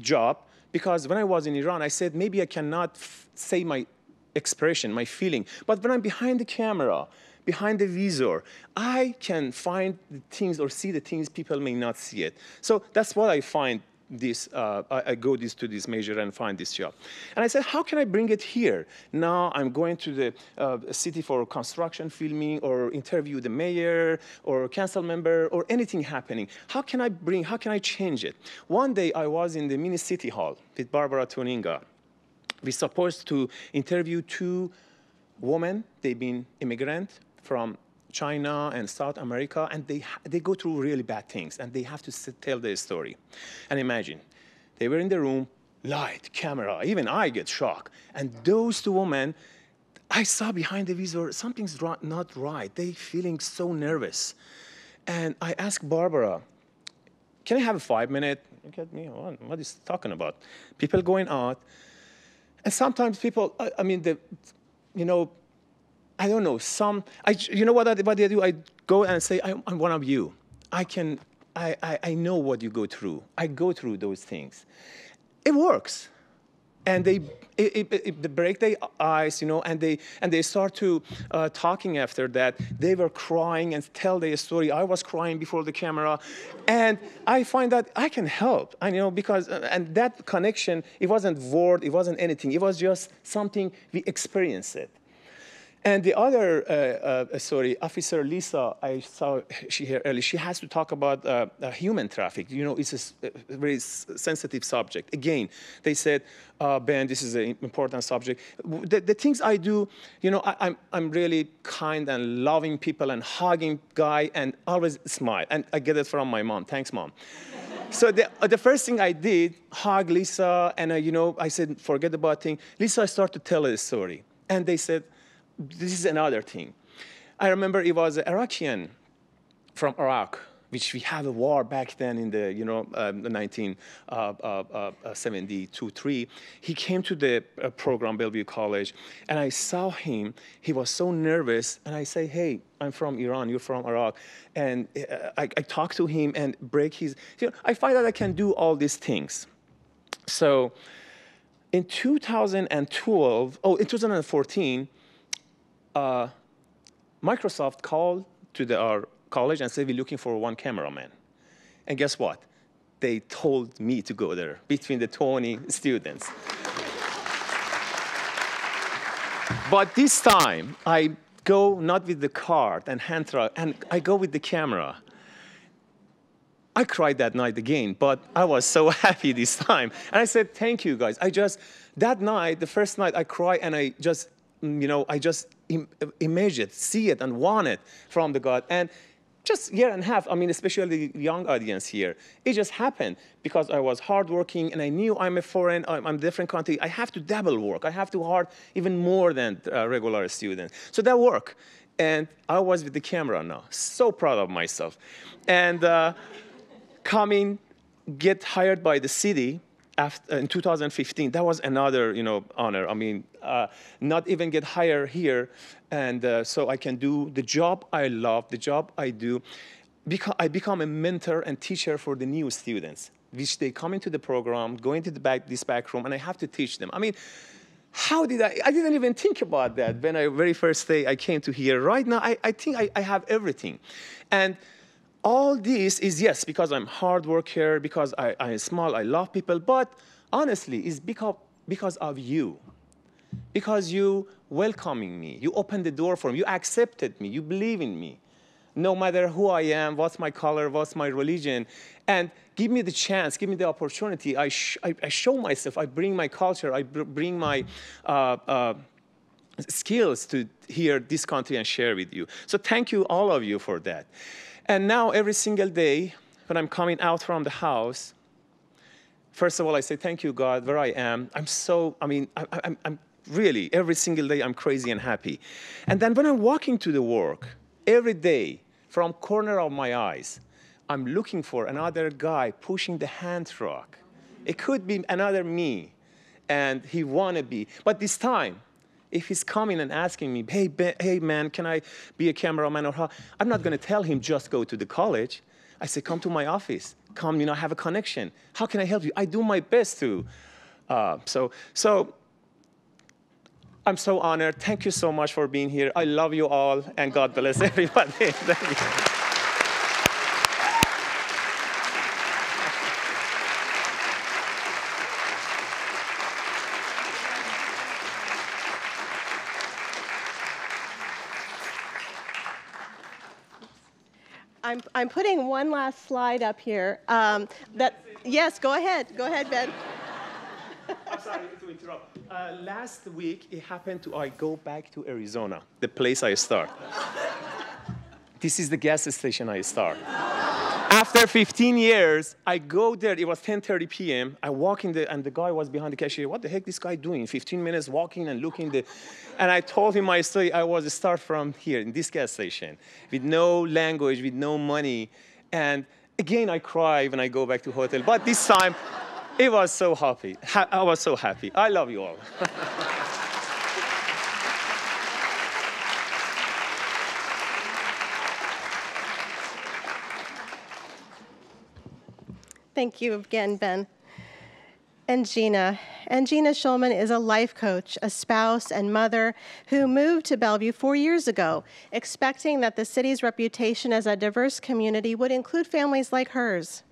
F: job because when I was in Iran, I said, maybe I cannot say my expression, my feeling. But when I'm behind the camera, behind the visor, I can find the things or see the things people may not see it. So that's what I find this, uh, I, go this, to this major and find this job. And I said, how can I bring it here? Now I'm going to the uh, city for construction filming or interview the mayor or council member or anything happening. How can I bring, how can I change it? One day I was in the mini city hall with Barbara Tuninga. We're supposed to interview two women. They've been immigrant from China and South America, and they, they go through really bad things, and they have to tell their story. And imagine, they were in the room, light, camera, even I get shocked. And those two women, I saw behind the visor, something's not right. They feeling so nervous. And I asked Barbara, can I have a five minute? Look at me, what is talking about? People going out. And sometimes people, I mean, the, you know, I don't know, some, I, you know what I, what I do? I go and say, I'm, I'm one of you. I can, I, I, I know what you go through. I go through those things. It works. And they, it, it, it, they break their eyes, you know, and they, and they start to uh, talking after that. They were crying and tell their story. I was crying before the camera. And I find that I can help, I you know, because, uh, and that connection, it wasn't word, it wasn't anything. It was just something we experienced it. And the other, uh, uh, sorry, Officer Lisa, I saw she here earlier, she has to talk about uh, uh human traffic. You know, it's a, a very sensitive subject. Again, they said, uh, Ben, this is an important subject. The, the things I do, you know, I, am I'm, I'm really kind and loving people and hugging guy and always smile. And I get it from my mom. Thanks, mom. so the, uh, the first thing I did, hug Lisa, and, you know, I said, forget about thing. Lisa, I started to tell her a story. And they said, this is another thing. I remember it was an Iraqian from Iraq, which we had a war back then in the you know um, 1972 uh, uh, uh, three. He came to the uh, program Bellevue College, and I saw him. He was so nervous, and I say, "Hey, I'm from Iran. You're from Iraq," and uh, I, I talk to him and break his. You know, I find that I can do all these things. So, in 2012, oh, in 2014 uh, Microsoft called to the, our college and said, we're looking for one cameraman. And guess what? They told me to go there between the 20 students. but this time, I go not with the card and hand truck, and I go with the camera. I cried that night again, but I was so happy this time. And I said, thank you guys. I just, that night, the first night, I cried and I just, you know, I just Im image it, see it, and want it from the God. And just year and a half, I mean, especially the young audience here, it just happened because I was hardworking and I knew I'm a foreign, I'm, a different country. I have to double work. I have to hard even more than uh, regular student. So that worked. And I was with the camera now. So proud of myself. And uh, coming, get hired by the city, after, in 2015, that was another, you know, honor. I mean, uh, not even get hired here, and uh, so I can do the job I love, the job I do. Beca I become a mentor and teacher for the new students, which they come into the program, go into the back, this back room, and I have to teach them. I mean, how did I, I didn't even think about that when I very first day I came to here. Right now, I, I think I, I have everything. And all this is yes because i'm hard worker because I, i'm small i love people but honestly is because, because of you. Because you welcoming me. You opened the door for me. You accepted me. You believe in me. No matter who i am what's my color what's my religion. And give me the chance give me the opportunity. I, sh I, I show myself. I bring my culture. I br bring my uh, uh, skills to here this country and share with you. So thank you all of you for that and now every single day when I'm coming out from the house, first of all, I say, thank you, God, where I am. I'm so, I mean, I, I'm, I'm really, every single day, I'm crazy and happy. And then when I'm walking to the work, every day, from corner of my eyes, I'm looking for another guy pushing the hand truck. It could be another me, and he wanna be. But this time, if he's coming and asking me, hey, hey man, can I be a cameraman or how? I'm not going to tell him just go to the college. I say, come to my office. Come, you know, have a connection. How can I help you? I do my best to. Uh, so, so I'm so honored. Thank you so much for being here. I love you all, and God bless everybody.
D: I'm, I'm putting one last slide up here. Um, that yes, go ahead. Go ahead, Ben.
F: I'm sorry to interrupt. Uh, last week, it happened to I go back to Arizona, the place I start. this is the gas station I start. After 15 years, I go there. It was 10:30 p.m. I walk in the, and the guy was behind the cashier. What the heck this guy doing? 15 minutes walking and looking the, and I told him my story. I was a start from here in this gas station, with no language, with no money, and again I cry when I go back to hotel. But this time, it was so happy. Ha- I was so happy. I love you all.
D: Thank you again, Ben. And Gina. And Gina Schulman is a life coach, a spouse, and mother who moved to Bellevue four years ago, expecting that the city's reputation as a diverse community would include families like hers.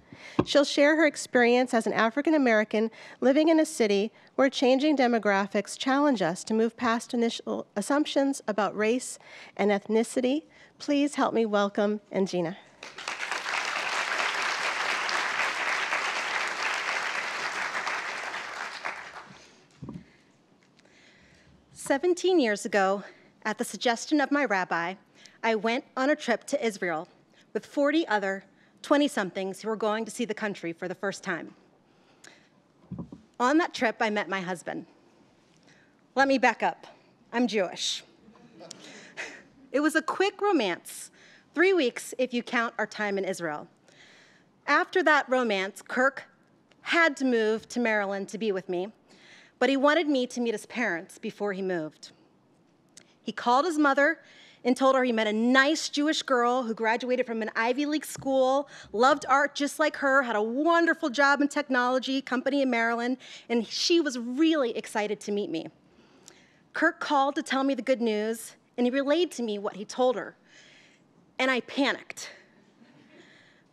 D: She'll share her experience as an African American living in a city where changing demographics challenge us to move past initial assumptions about race and ethnicity. Please help me welcome Angina.
G: 17 years ago, at the suggestion of my rabbi, I went on a trip to Israel with 40 other 20 somethings who were going to see the country for the first time. On that trip, I met my husband. Let me back up I'm Jewish. It was a quick romance, three weeks if you count our time in Israel. After that romance, Kirk had to move to Maryland to be with me but he wanted me to meet his parents before he moved. He called his mother and told her he met a nice Jewish girl who graduated from an Ivy League school, loved art just like her, had a wonderful job in technology company in Maryland, and she was really excited to meet me. Kirk called to tell me the good news, and he relayed to me what he told her. And I panicked.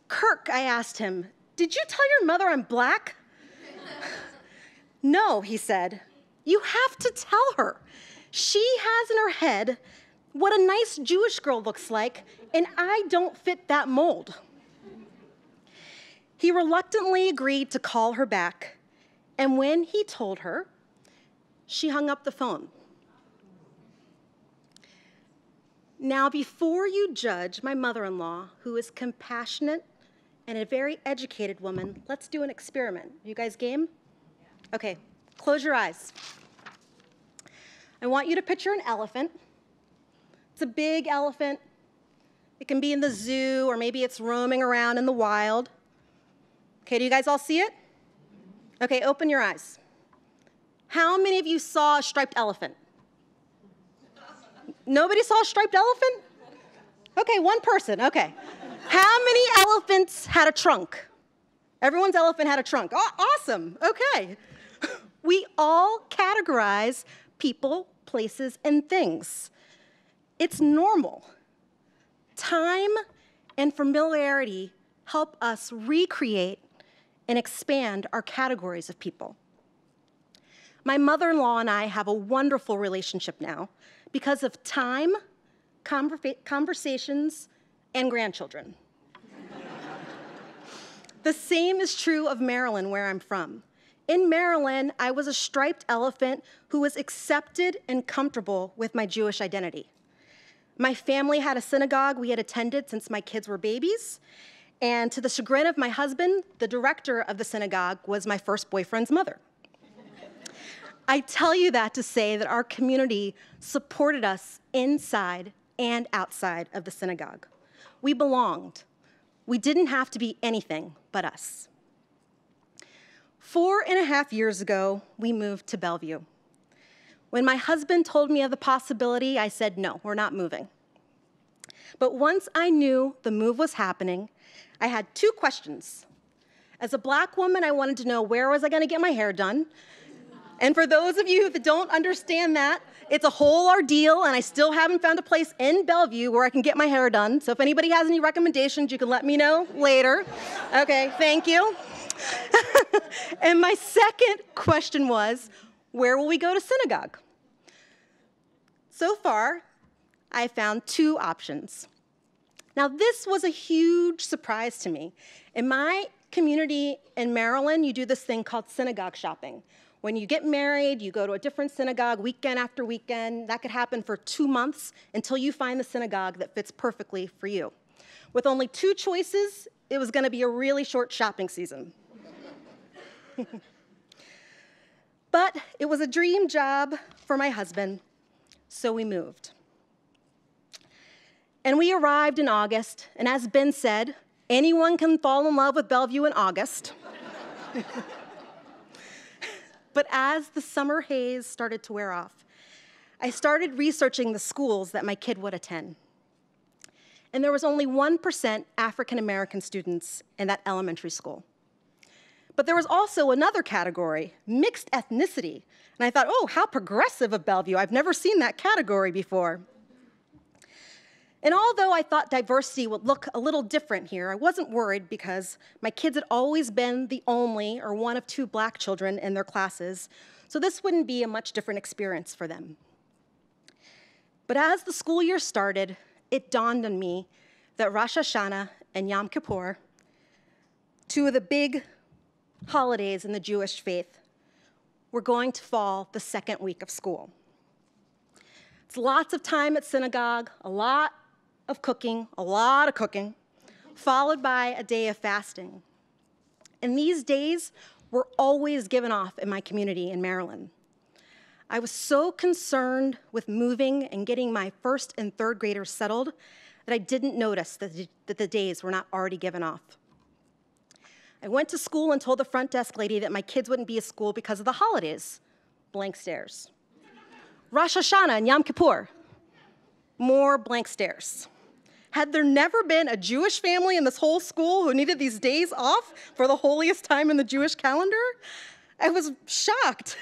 G: Kirk, I asked him, did you tell your mother I'm black? No, he said, you have to tell her. She has in her head what a nice Jewish girl looks like, and I don't fit that mold. He reluctantly agreed to call her back, and when he told her, she hung up the phone. Now, before you judge my mother in law, who is compassionate and a very educated woman, let's do an experiment. You guys game? Okay, close your eyes. I want you to picture an elephant. It's a big elephant. It can be in the zoo, or maybe it's roaming around in the wild. Okay, do you guys all see it? Okay, open your eyes. How many of you saw a striped elephant? Nobody saw a striped elephant? Okay, one person, okay. How many elephants had a trunk? Everyone's elephant had a trunk. Oh, awesome, okay. We all categorize people, places, and things. It's normal. Time and familiarity help us recreate and expand our categories of people. My mother in law and I have a wonderful relationship now because of time, conversa- conversations, and grandchildren. the same is true of Maryland, where I'm from. In Maryland, I was a striped elephant who was accepted and comfortable with my Jewish identity. My family had a synagogue we had attended since my kids were babies. And to the chagrin of my husband, the director of the synagogue was my first boyfriend's mother. I tell you that to say that our community supported us inside and outside of the synagogue. We belonged. We didn't have to be anything but us. Four and a half years ago, we moved to Bellevue. When my husband told me of the possibility, I said, no, we're not moving. But once I knew the move was happening, I had two questions. As a black woman, I wanted to know where was I going to get my hair done? And for those of you that don't understand that, it's a whole ordeal, and I still haven't found a place in Bellevue where I can get my hair done. So if anybody has any recommendations, you can let me know later. Okay, thank you. and my second question was where will we go to synagogue? So far, I found two options. Now, this was a huge surprise to me. In my community in Maryland, you do this thing called synagogue shopping. When you get married, you go to a different synagogue weekend after weekend. That could happen for two months until you find the synagogue that fits perfectly for you. With only two choices, it was going to be a really short shopping season. but it was a dream job for my husband, so we moved. And we arrived in August, and as Ben said, anyone can fall in love with Bellevue in August. But as the summer haze started to wear off, I started researching the schools that my kid would attend. And there was only 1% African American students in that elementary school. But there was also another category, mixed ethnicity. And I thought, oh, how progressive of Bellevue. I've never seen that category before. And although I thought diversity would look a little different here, I wasn't worried because my kids had always been the only or one of two black children in their classes, so this wouldn't be a much different experience for them. But as the school year started, it dawned on me that Rosh Hashanah and Yom Kippur, two of the big holidays in the Jewish faith, were going to fall the second week of school. It's lots of time at synagogue, a lot of cooking, a lot of cooking, followed by a day of fasting. And these days were always given off in my community in Maryland. I was so concerned with moving and getting my first and third graders settled that I didn't notice that the, days were not already given off. I went to school and told the front desk lady that my kids wouldn't be at school because of the holidays. Blank stares. Rosh Hashanah and Yom Kippur. More blank stares. Had there never been a Jewish family in this whole school who needed these days off for the holiest time in the Jewish calendar? I was shocked.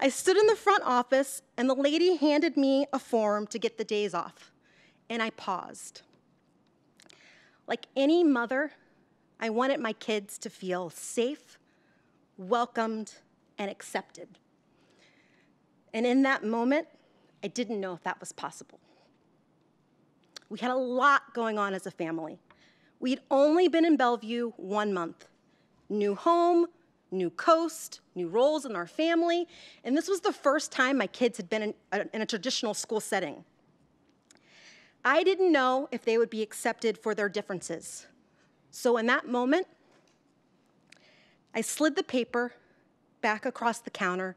G: I stood in the front office, and the lady handed me a form to get the days off, and I paused. Like any mother, I wanted my kids to feel safe, welcomed, and accepted. And in that moment, I didn't know if that was possible. We had a lot going on as a family. We'd only been in Bellevue one month. New home, new coast, new roles in our family, and this was the first time my kids had been in a, in a traditional school setting. I didn't know if they would be accepted for their differences. So in that moment, I slid the paper back across the counter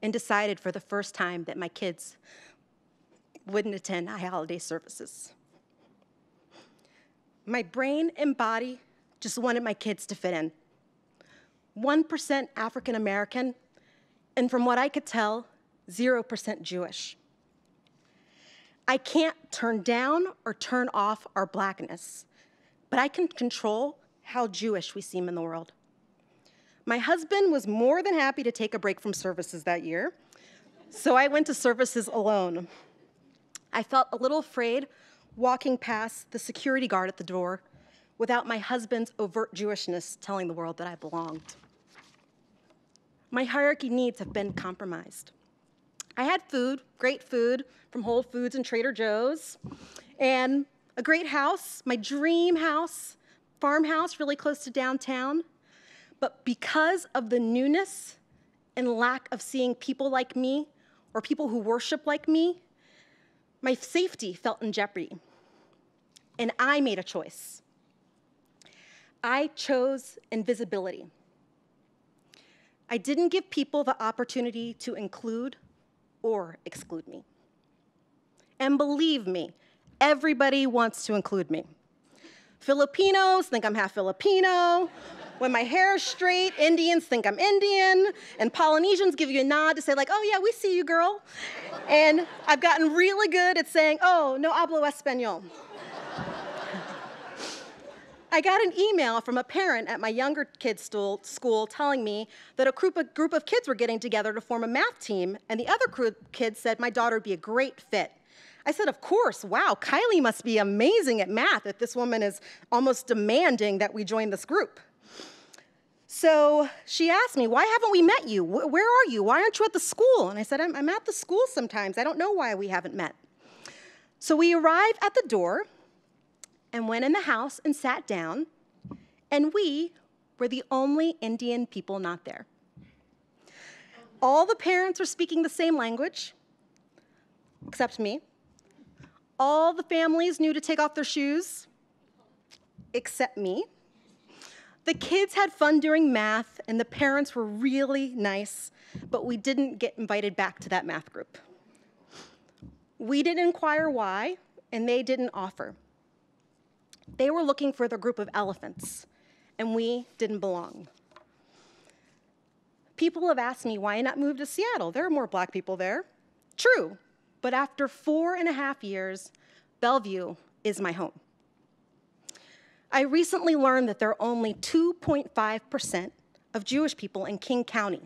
G: and decided for the first time that my kids wouldn't attend high holiday services. My brain and body just wanted my kids to fit in. 1% African American, and from what I could tell, 0% Jewish. I can't turn down or turn off our blackness, but I can control how Jewish we seem in the world. My husband was more than happy to take a break from services that year, so I went to services alone. I felt a little afraid walking past the security guard at the door without my husband's overt Jewishness telling the world that I belonged. My hierarchy needs have been compromised. I had food, great food from Whole Foods and Trader Joe's, and a great house, my dream house, farmhouse really close to downtown. But because of the newness and lack of seeing people like me or people who worship like me, my safety felt in jeopardy. And I made a choice. I chose invisibility. I didn't give people the opportunity to include or exclude me. And believe me, everybody wants to include me. Filipinos think I'm half Filipino. When my hair is straight, Indians think I'm Indian, and Polynesians give you a nod to say, like, oh yeah, we see you, girl. And I've gotten really good at saying, oh, no hablo español. I got an email from a parent at my younger kid's school telling me that a group of, group of kids were getting together to form a math team, and the other group kids said my daughter would be a great fit. I said, Of course, wow, Kylie must be amazing at math if this woman is almost demanding that we join this group. So she asked me, Why haven't we met you? Where are you? Why aren't you at the school? And I said, I'm, I'm at the school sometimes. I don't know why we haven't met. So we arrived at the door, and went in the house and sat down, and we were the only Indian people not there. All the parents were speaking the same language, except me. All the families knew to take off their shoes, except me. The kids had fun during math, and the parents were really nice, but we didn't get invited back to that math group. We didn't inquire why, and they didn't offer. They were looking for the group of elephants, and we didn't belong. People have asked me why I not move to Seattle. There are more black people there. True, but after four and a half years, Bellevue is my home. I recently learned that there are only 2.5% of Jewish people in King County.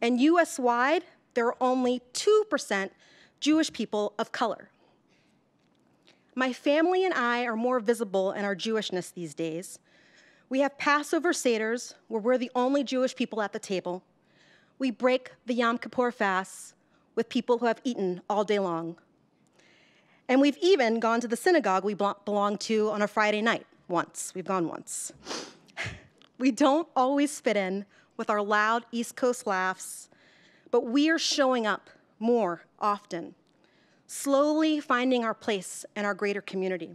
G: And US wide, there are only 2% Jewish people of color. My family and I are more visible in our Jewishness these days. We have Passover Seder's, where we're the only Jewish people at the table. We break the Yom Kippur fasts with people who have eaten all day long. And we've even gone to the synagogue we belong to on a Friday night once. We've gone once. We don't always fit in with our loud East Coast laughs, but we are showing up more often, slowly finding our place in our greater community.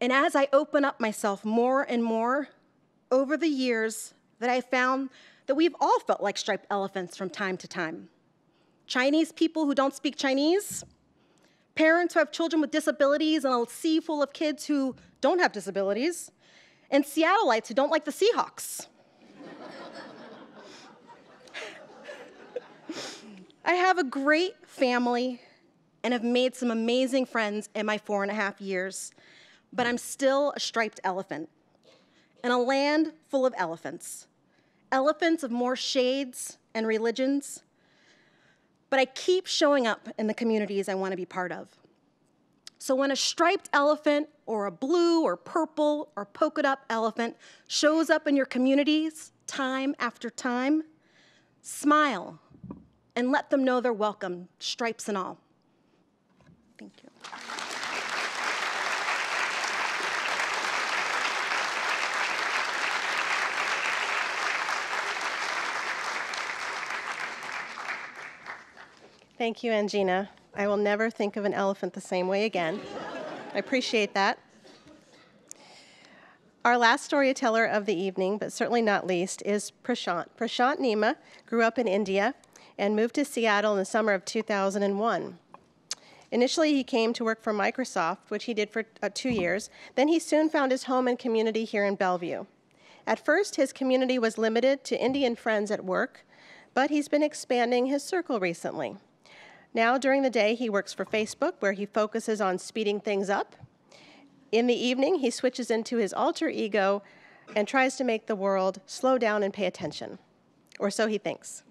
G: And as I open up myself more and more over the years, that I found that we've all felt like striped elephants from time to time. Chinese people who don't speak Chinese, parents who have children with disabilities and a sea full of kids who don't have disabilities, and Seattleites who don't like the Seahawks. I have a great family and have made some amazing friends in my four and a half years, but I'm still a striped elephant in a land full of elephants, elephants of more shades and religions, but I keep showing up in the communities I want to be part of. So when a striped elephant or a blue or purple or polka dot elephant shows up in your communities time after time, smile and let them know they're welcome, stripes and all. Thank you.
D: Thank you, Angina. I will never think of an elephant the same way again. I appreciate that. Our last storyteller of the evening, but certainly not least, is Prashant. Prashant Nima grew up in India and moved to Seattle in the summer of 2001. Initially, he came to work for Microsoft, which he did for uh, two years. Then he soon found his home and community here in Bellevue. At first, his community was limited to Indian friends at work, but he's been expanding his circle recently. Now, during the day, he works for Facebook, where he focuses on speeding things up. In the evening, he switches into his alter ego and tries to make the world slow down and pay attention. Or so he thinks.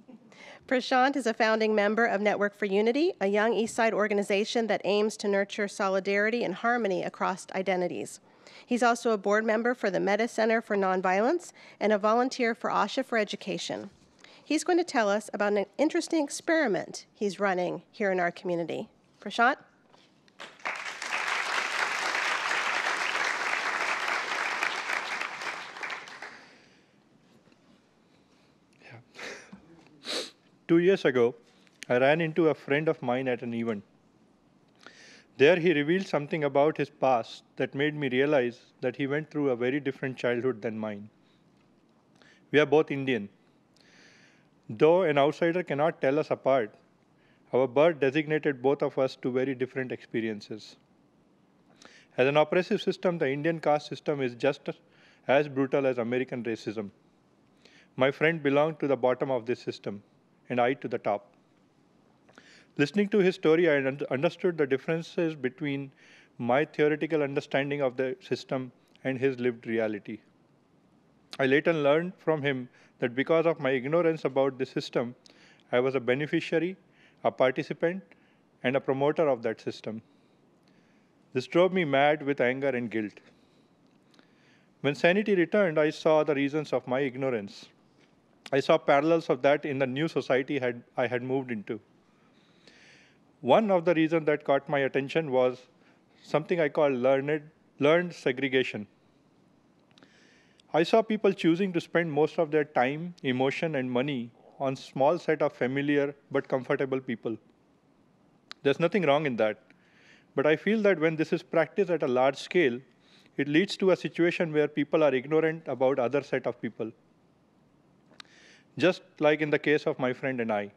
D: Prashant is a founding member of Network for Unity, a young Eastside organization that aims to nurture solidarity and harmony across identities. He's also a board member for the Metta Center for Nonviolence and a volunteer for Asha for Education. He's going to tell us about an interesting experiment he's running here in our community. Prashant?
H: Two years ago, I ran into a friend of mine at an event. There, he revealed something about his past that made me realize that he went through a very different childhood than mine. We are both Indian, Though an outsider cannot tell us apart, our birth designated both of us to very different experiences. As an oppressive system, the Indian caste system is just as brutal as American racism. My friend belonged to the bottom of this system, and I to the top. Listening to his story, I understood the differences between my theoretical understanding of the system and his lived reality. I later learned from him that because of my ignorance about the system, I was a beneficiary, a participant, and a promoter of that system. This drove me mad with anger and guilt. When sanity returned, I saw the reasons of my ignorance. I saw parallels of that in the new society had, I had moved into. One of the reasons that caught my attention was something I call learned, learned segregation. I saw people choosing to spend most of their time, emotion, and money on small set of familiar but comfortable people. There's nothing wrong in that. But I feel that when this is practiced at a large scale, it leads to a situation where people are ignorant about other set of people. Just like in the case of my friend and I.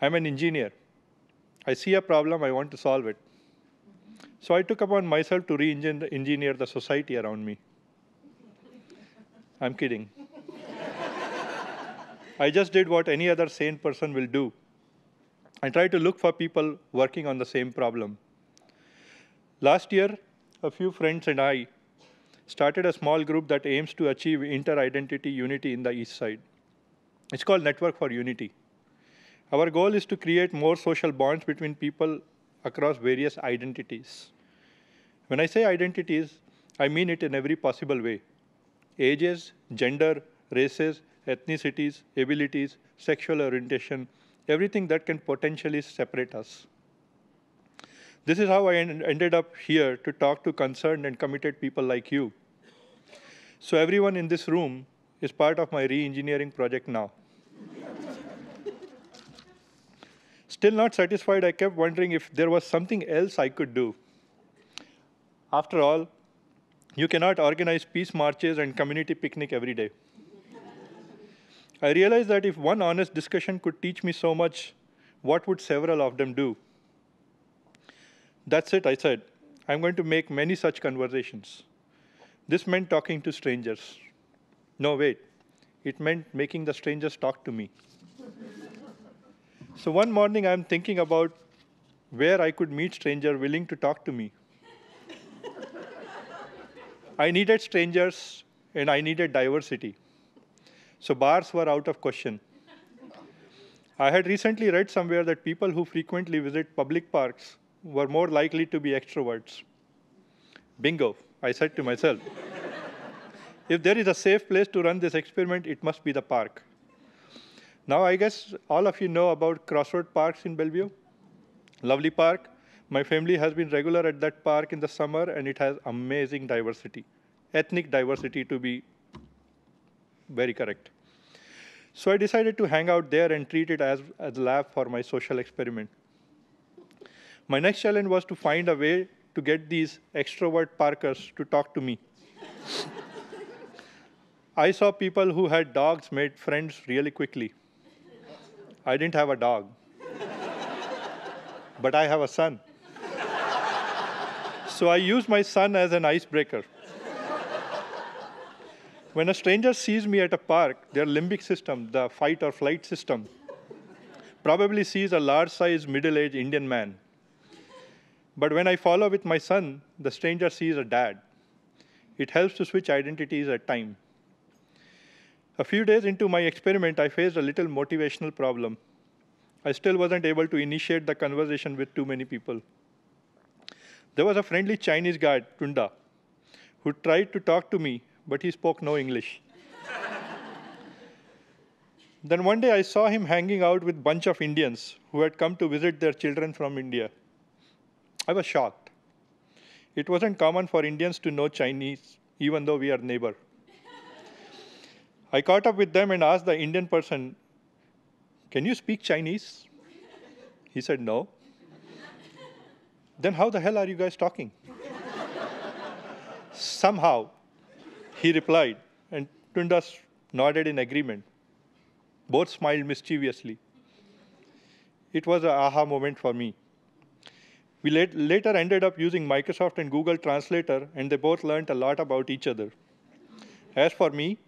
H: I'm an engineer. I see a problem, I want to solve it. So I took upon myself to re-engineer the society around me. I'm kidding. I just did what any other sane person will do. I tried to look for people working on the same problem. Last year, a few friends and I started a small group that aims to achieve inter-identity unity in the East Side. It's called Network for Unity. Our goal is to create more social bonds between people across various identities. When I say identities, I mean it in every possible way ages, gender, races, ethnicities, abilities, sexual orientation, everything that can potentially separate us. This is how I ended up here to talk to concerned and committed people like you. So everyone in this room is part of my re-engineering project now. Still not satisfied, I kept wondering if there was something else I could do. After all, you cannot organize peace marches and community picnic every day. I realized that if one honest discussion could teach me so much, what would several of them do? That's it, I said. I'm going to make many such conversations. This meant talking to strangers. No, wait. It meant making the strangers talk to me. so one morning, I'm thinking about where I could meet stranger willing to talk to me. I needed strangers and I needed diversity. So bars were out of question. I had recently read somewhere that people who frequently visit public parks were more likely to be extroverts. Bingo, I said to myself. if there is a safe place to run this experiment, it must be the park. Now, I guess all of you know about Crossroad Parks in Bellevue. Lovely park, my family has been regular at that park in the summer, and it has amazing diversity, ethnic diversity to be very correct. So I decided to hang out there and treat it as, a lab for my social experiment. My next challenge was to find a way to get these extrovert parkers to talk to me. I saw people who had dogs made friends really quickly. I didn't have a dog, but I have a son. So I use my son as an icebreaker. when a stranger sees me at a park, their limbic system, the fight or flight system, probably sees a large sized middle aged Indian man. But when I follow with my son, the stranger sees a dad. It helps to switch identities at time. A few days into my experiment, I faced a little motivational problem. I still wasn't able to initiate the conversation with too many people. There was a friendly Chinese guy, Tunda, who tried to talk to me, but he spoke no English. then one day I saw him hanging out with a bunch of Indians who had come to visit their children from India. I was shocked. It wasn't common for Indians to know Chinese, even though we are neighbor. I caught up with them and asked the Indian person, Can you speak Chinese? He said, No. Then how the hell are you guys talking? Somehow, he replied, and Tundas nodded in agreement. Both smiled mischievously. It was an aha moment for me. We later ended up using Microsoft and Google Translator, and they both learned a lot about each other. As for me,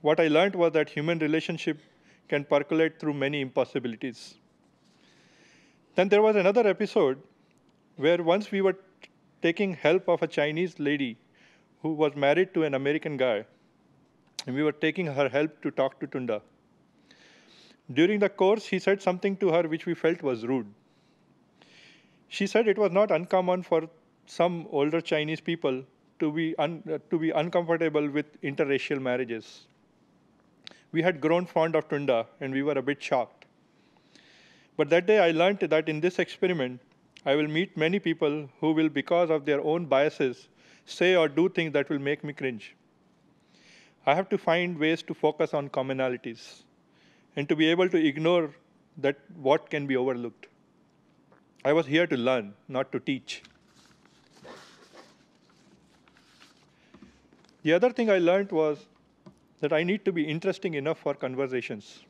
H: what I learned was that human relationship can percolate through many impossibilities. Then there was another episode where once we were taking help of a Chinese lady who was married to an American guy, and we were taking her help to talk to Tunda. During the course, he said something to her which we felt was rude. She said it was not uncommon for some older Chinese people to be, un, uh, to be uncomfortable with interracial marriages. We had grown fond of Tunda, and we were a bit shocked. But that day I learned that in this experiment, I will meet many people who will, because of their own biases, say or do things that will make me cringe. I have to find ways to focus on commonalities and to be able to ignore that what can be overlooked. I was here to learn, not to teach. The other thing I learned was that I need to be interesting enough for conversations.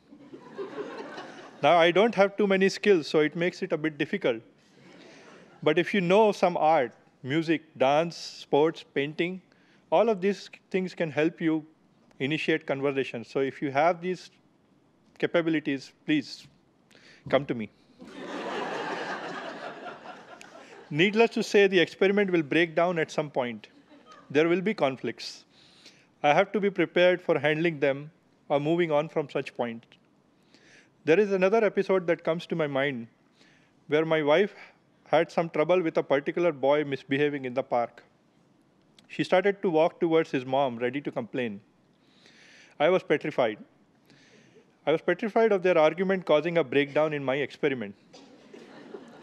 H: now, I don't have too many skills, so it makes it a bit difficult. But if you know some art, music, dance, sports, painting, all of these things can help you initiate conversations. So if you have these capabilities, please come to me. Needless to say, the experiment will break down at some point. There will be conflicts. I have to be prepared for handling them or moving on from such point. There is another episode that comes to my mind where my wife had some trouble with a particular boy misbehaving in the park. She started to walk towards his mom, ready to complain. I was petrified. I was petrified of their argument causing a breakdown in my experiment.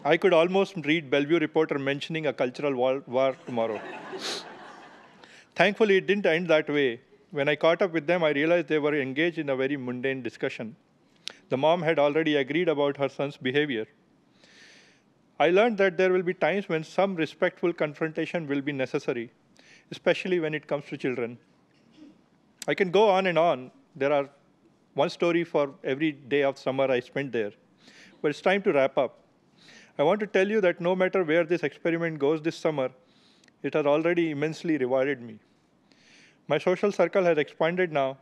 H: I could almost read Bellevue Reporter mentioning a cultural war, tomorrow. Thankfully, it didn't end that way. When I caught up with them, I realized they were engaged in a very mundane discussion. The mom had already agreed about her son's behavior. I learned that there will be times when some respectful confrontation will be necessary, especially when it comes to children. I can go on and on. There are one story for every day of summer I spent there. But it's time to wrap up. I want to tell you that no matter where this experiment goes this summer, it has already immensely rewarded me. My social circle has expanded now,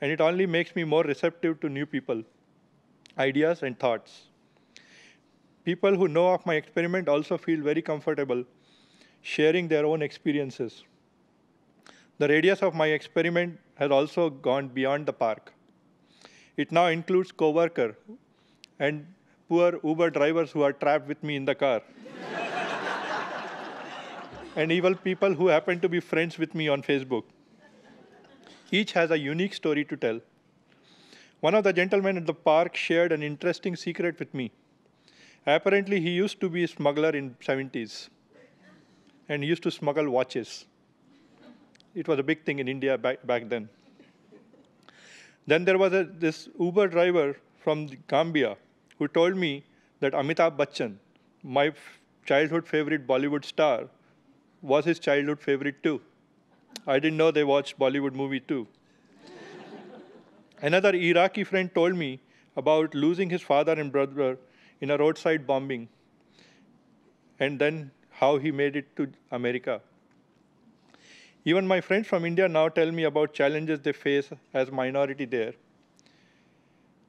H: and it only makes me more receptive to new people, ideas, and thoughts. People who know of my experiment also feel very comfortable sharing their own experiences. The radius of my experiment has also gone beyond the park. It now includes coworker and poor Uber drivers who are trapped with me in the car. and evil people who happen to be friends with me on Facebook. Each has a unique story to tell. One of the gentlemen at the park shared an interesting secret with me. Apparently, he used to be a smuggler in 70s and used to smuggle watches. It was a big thing in India back, back then. Then there was a, this Uber driver from Gambia who told me that Amitabh Bachchan, my childhood favorite Bollywood star, was his childhood favorite too. I didn't know they watched Bollywood movie too. Another Iraqi friend told me about losing his father and brother in a roadside bombing and then how he made it to America. Even my friends from India now tell me about challenges they face as minority there.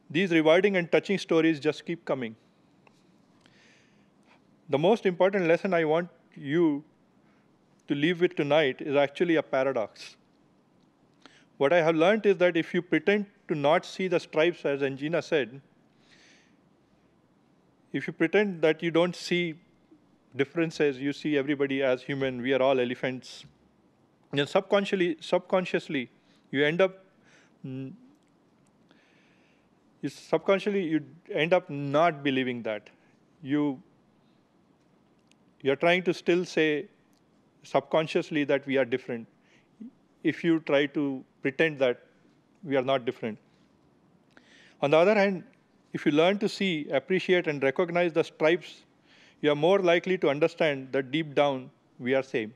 H: These rewarding and touching stories just keep coming. The most important lesson I want you to leave with tonight is actually a paradox. What I have learned is that if you pretend to not see the stripes, as Angina said, if you pretend that you don't see differences, you see everybody as human, we are all elephants, then subconsciously, subconsciously you end up you subconsciously you end up not believing that. You you're trying to still say subconsciously that we are different if you try to pretend that we are not different. On the other hand, if you learn to see, appreciate, and recognize the stripes, you are more likely to understand that deep down we are same.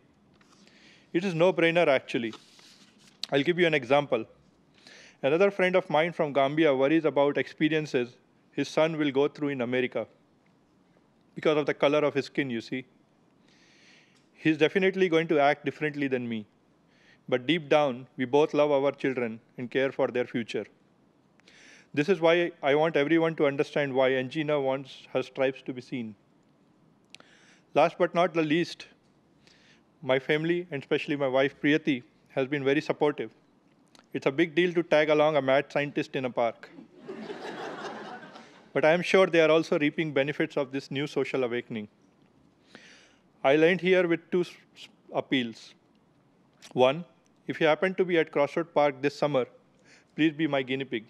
H: It is no-brainer actually. I'll give you an example. Another friend of mine from Gambia worries about experiences his son will go through in America because of the color of his skin, you see he's definitely going to act differently than me. But deep down, we both love our children and care for their future. This is why I want everyone to understand why Angina wants her stripes to be seen. Last but not the least, my family, and especially my wife Priyati, has been very supportive. It's a big deal to tag along a mad scientist in a park. but I am sure they are also reaping benefits of this new social awakening. I land here with two appeals. One, if you happen to be at Crossroad Park this summer, please be my guinea pig.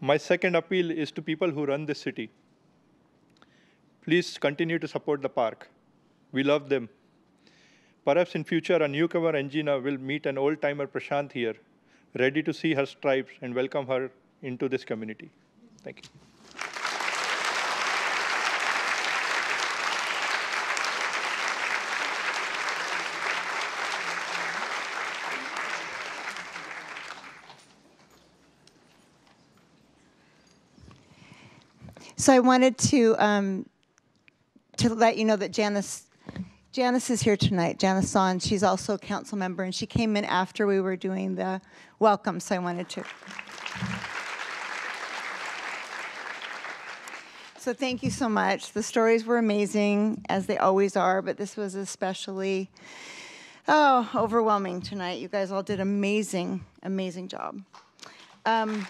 H: My second appeal is to people who run this city. Please continue to support the park. We love them. Perhaps in future, a newcomer Angina will meet an old-timer Prashant here, ready to see her stripes and welcome her into this community. Thank you.
C: So I wanted to um, to let you know that Janice Janice is here tonight. Janice Zahn. She's also a council member, and she came in after we were doing the welcome. So I wanted to. So thank you so much. The stories were amazing, as they always are, but this was especially oh overwhelming tonight. You guys all did amazing, amazing job. Um,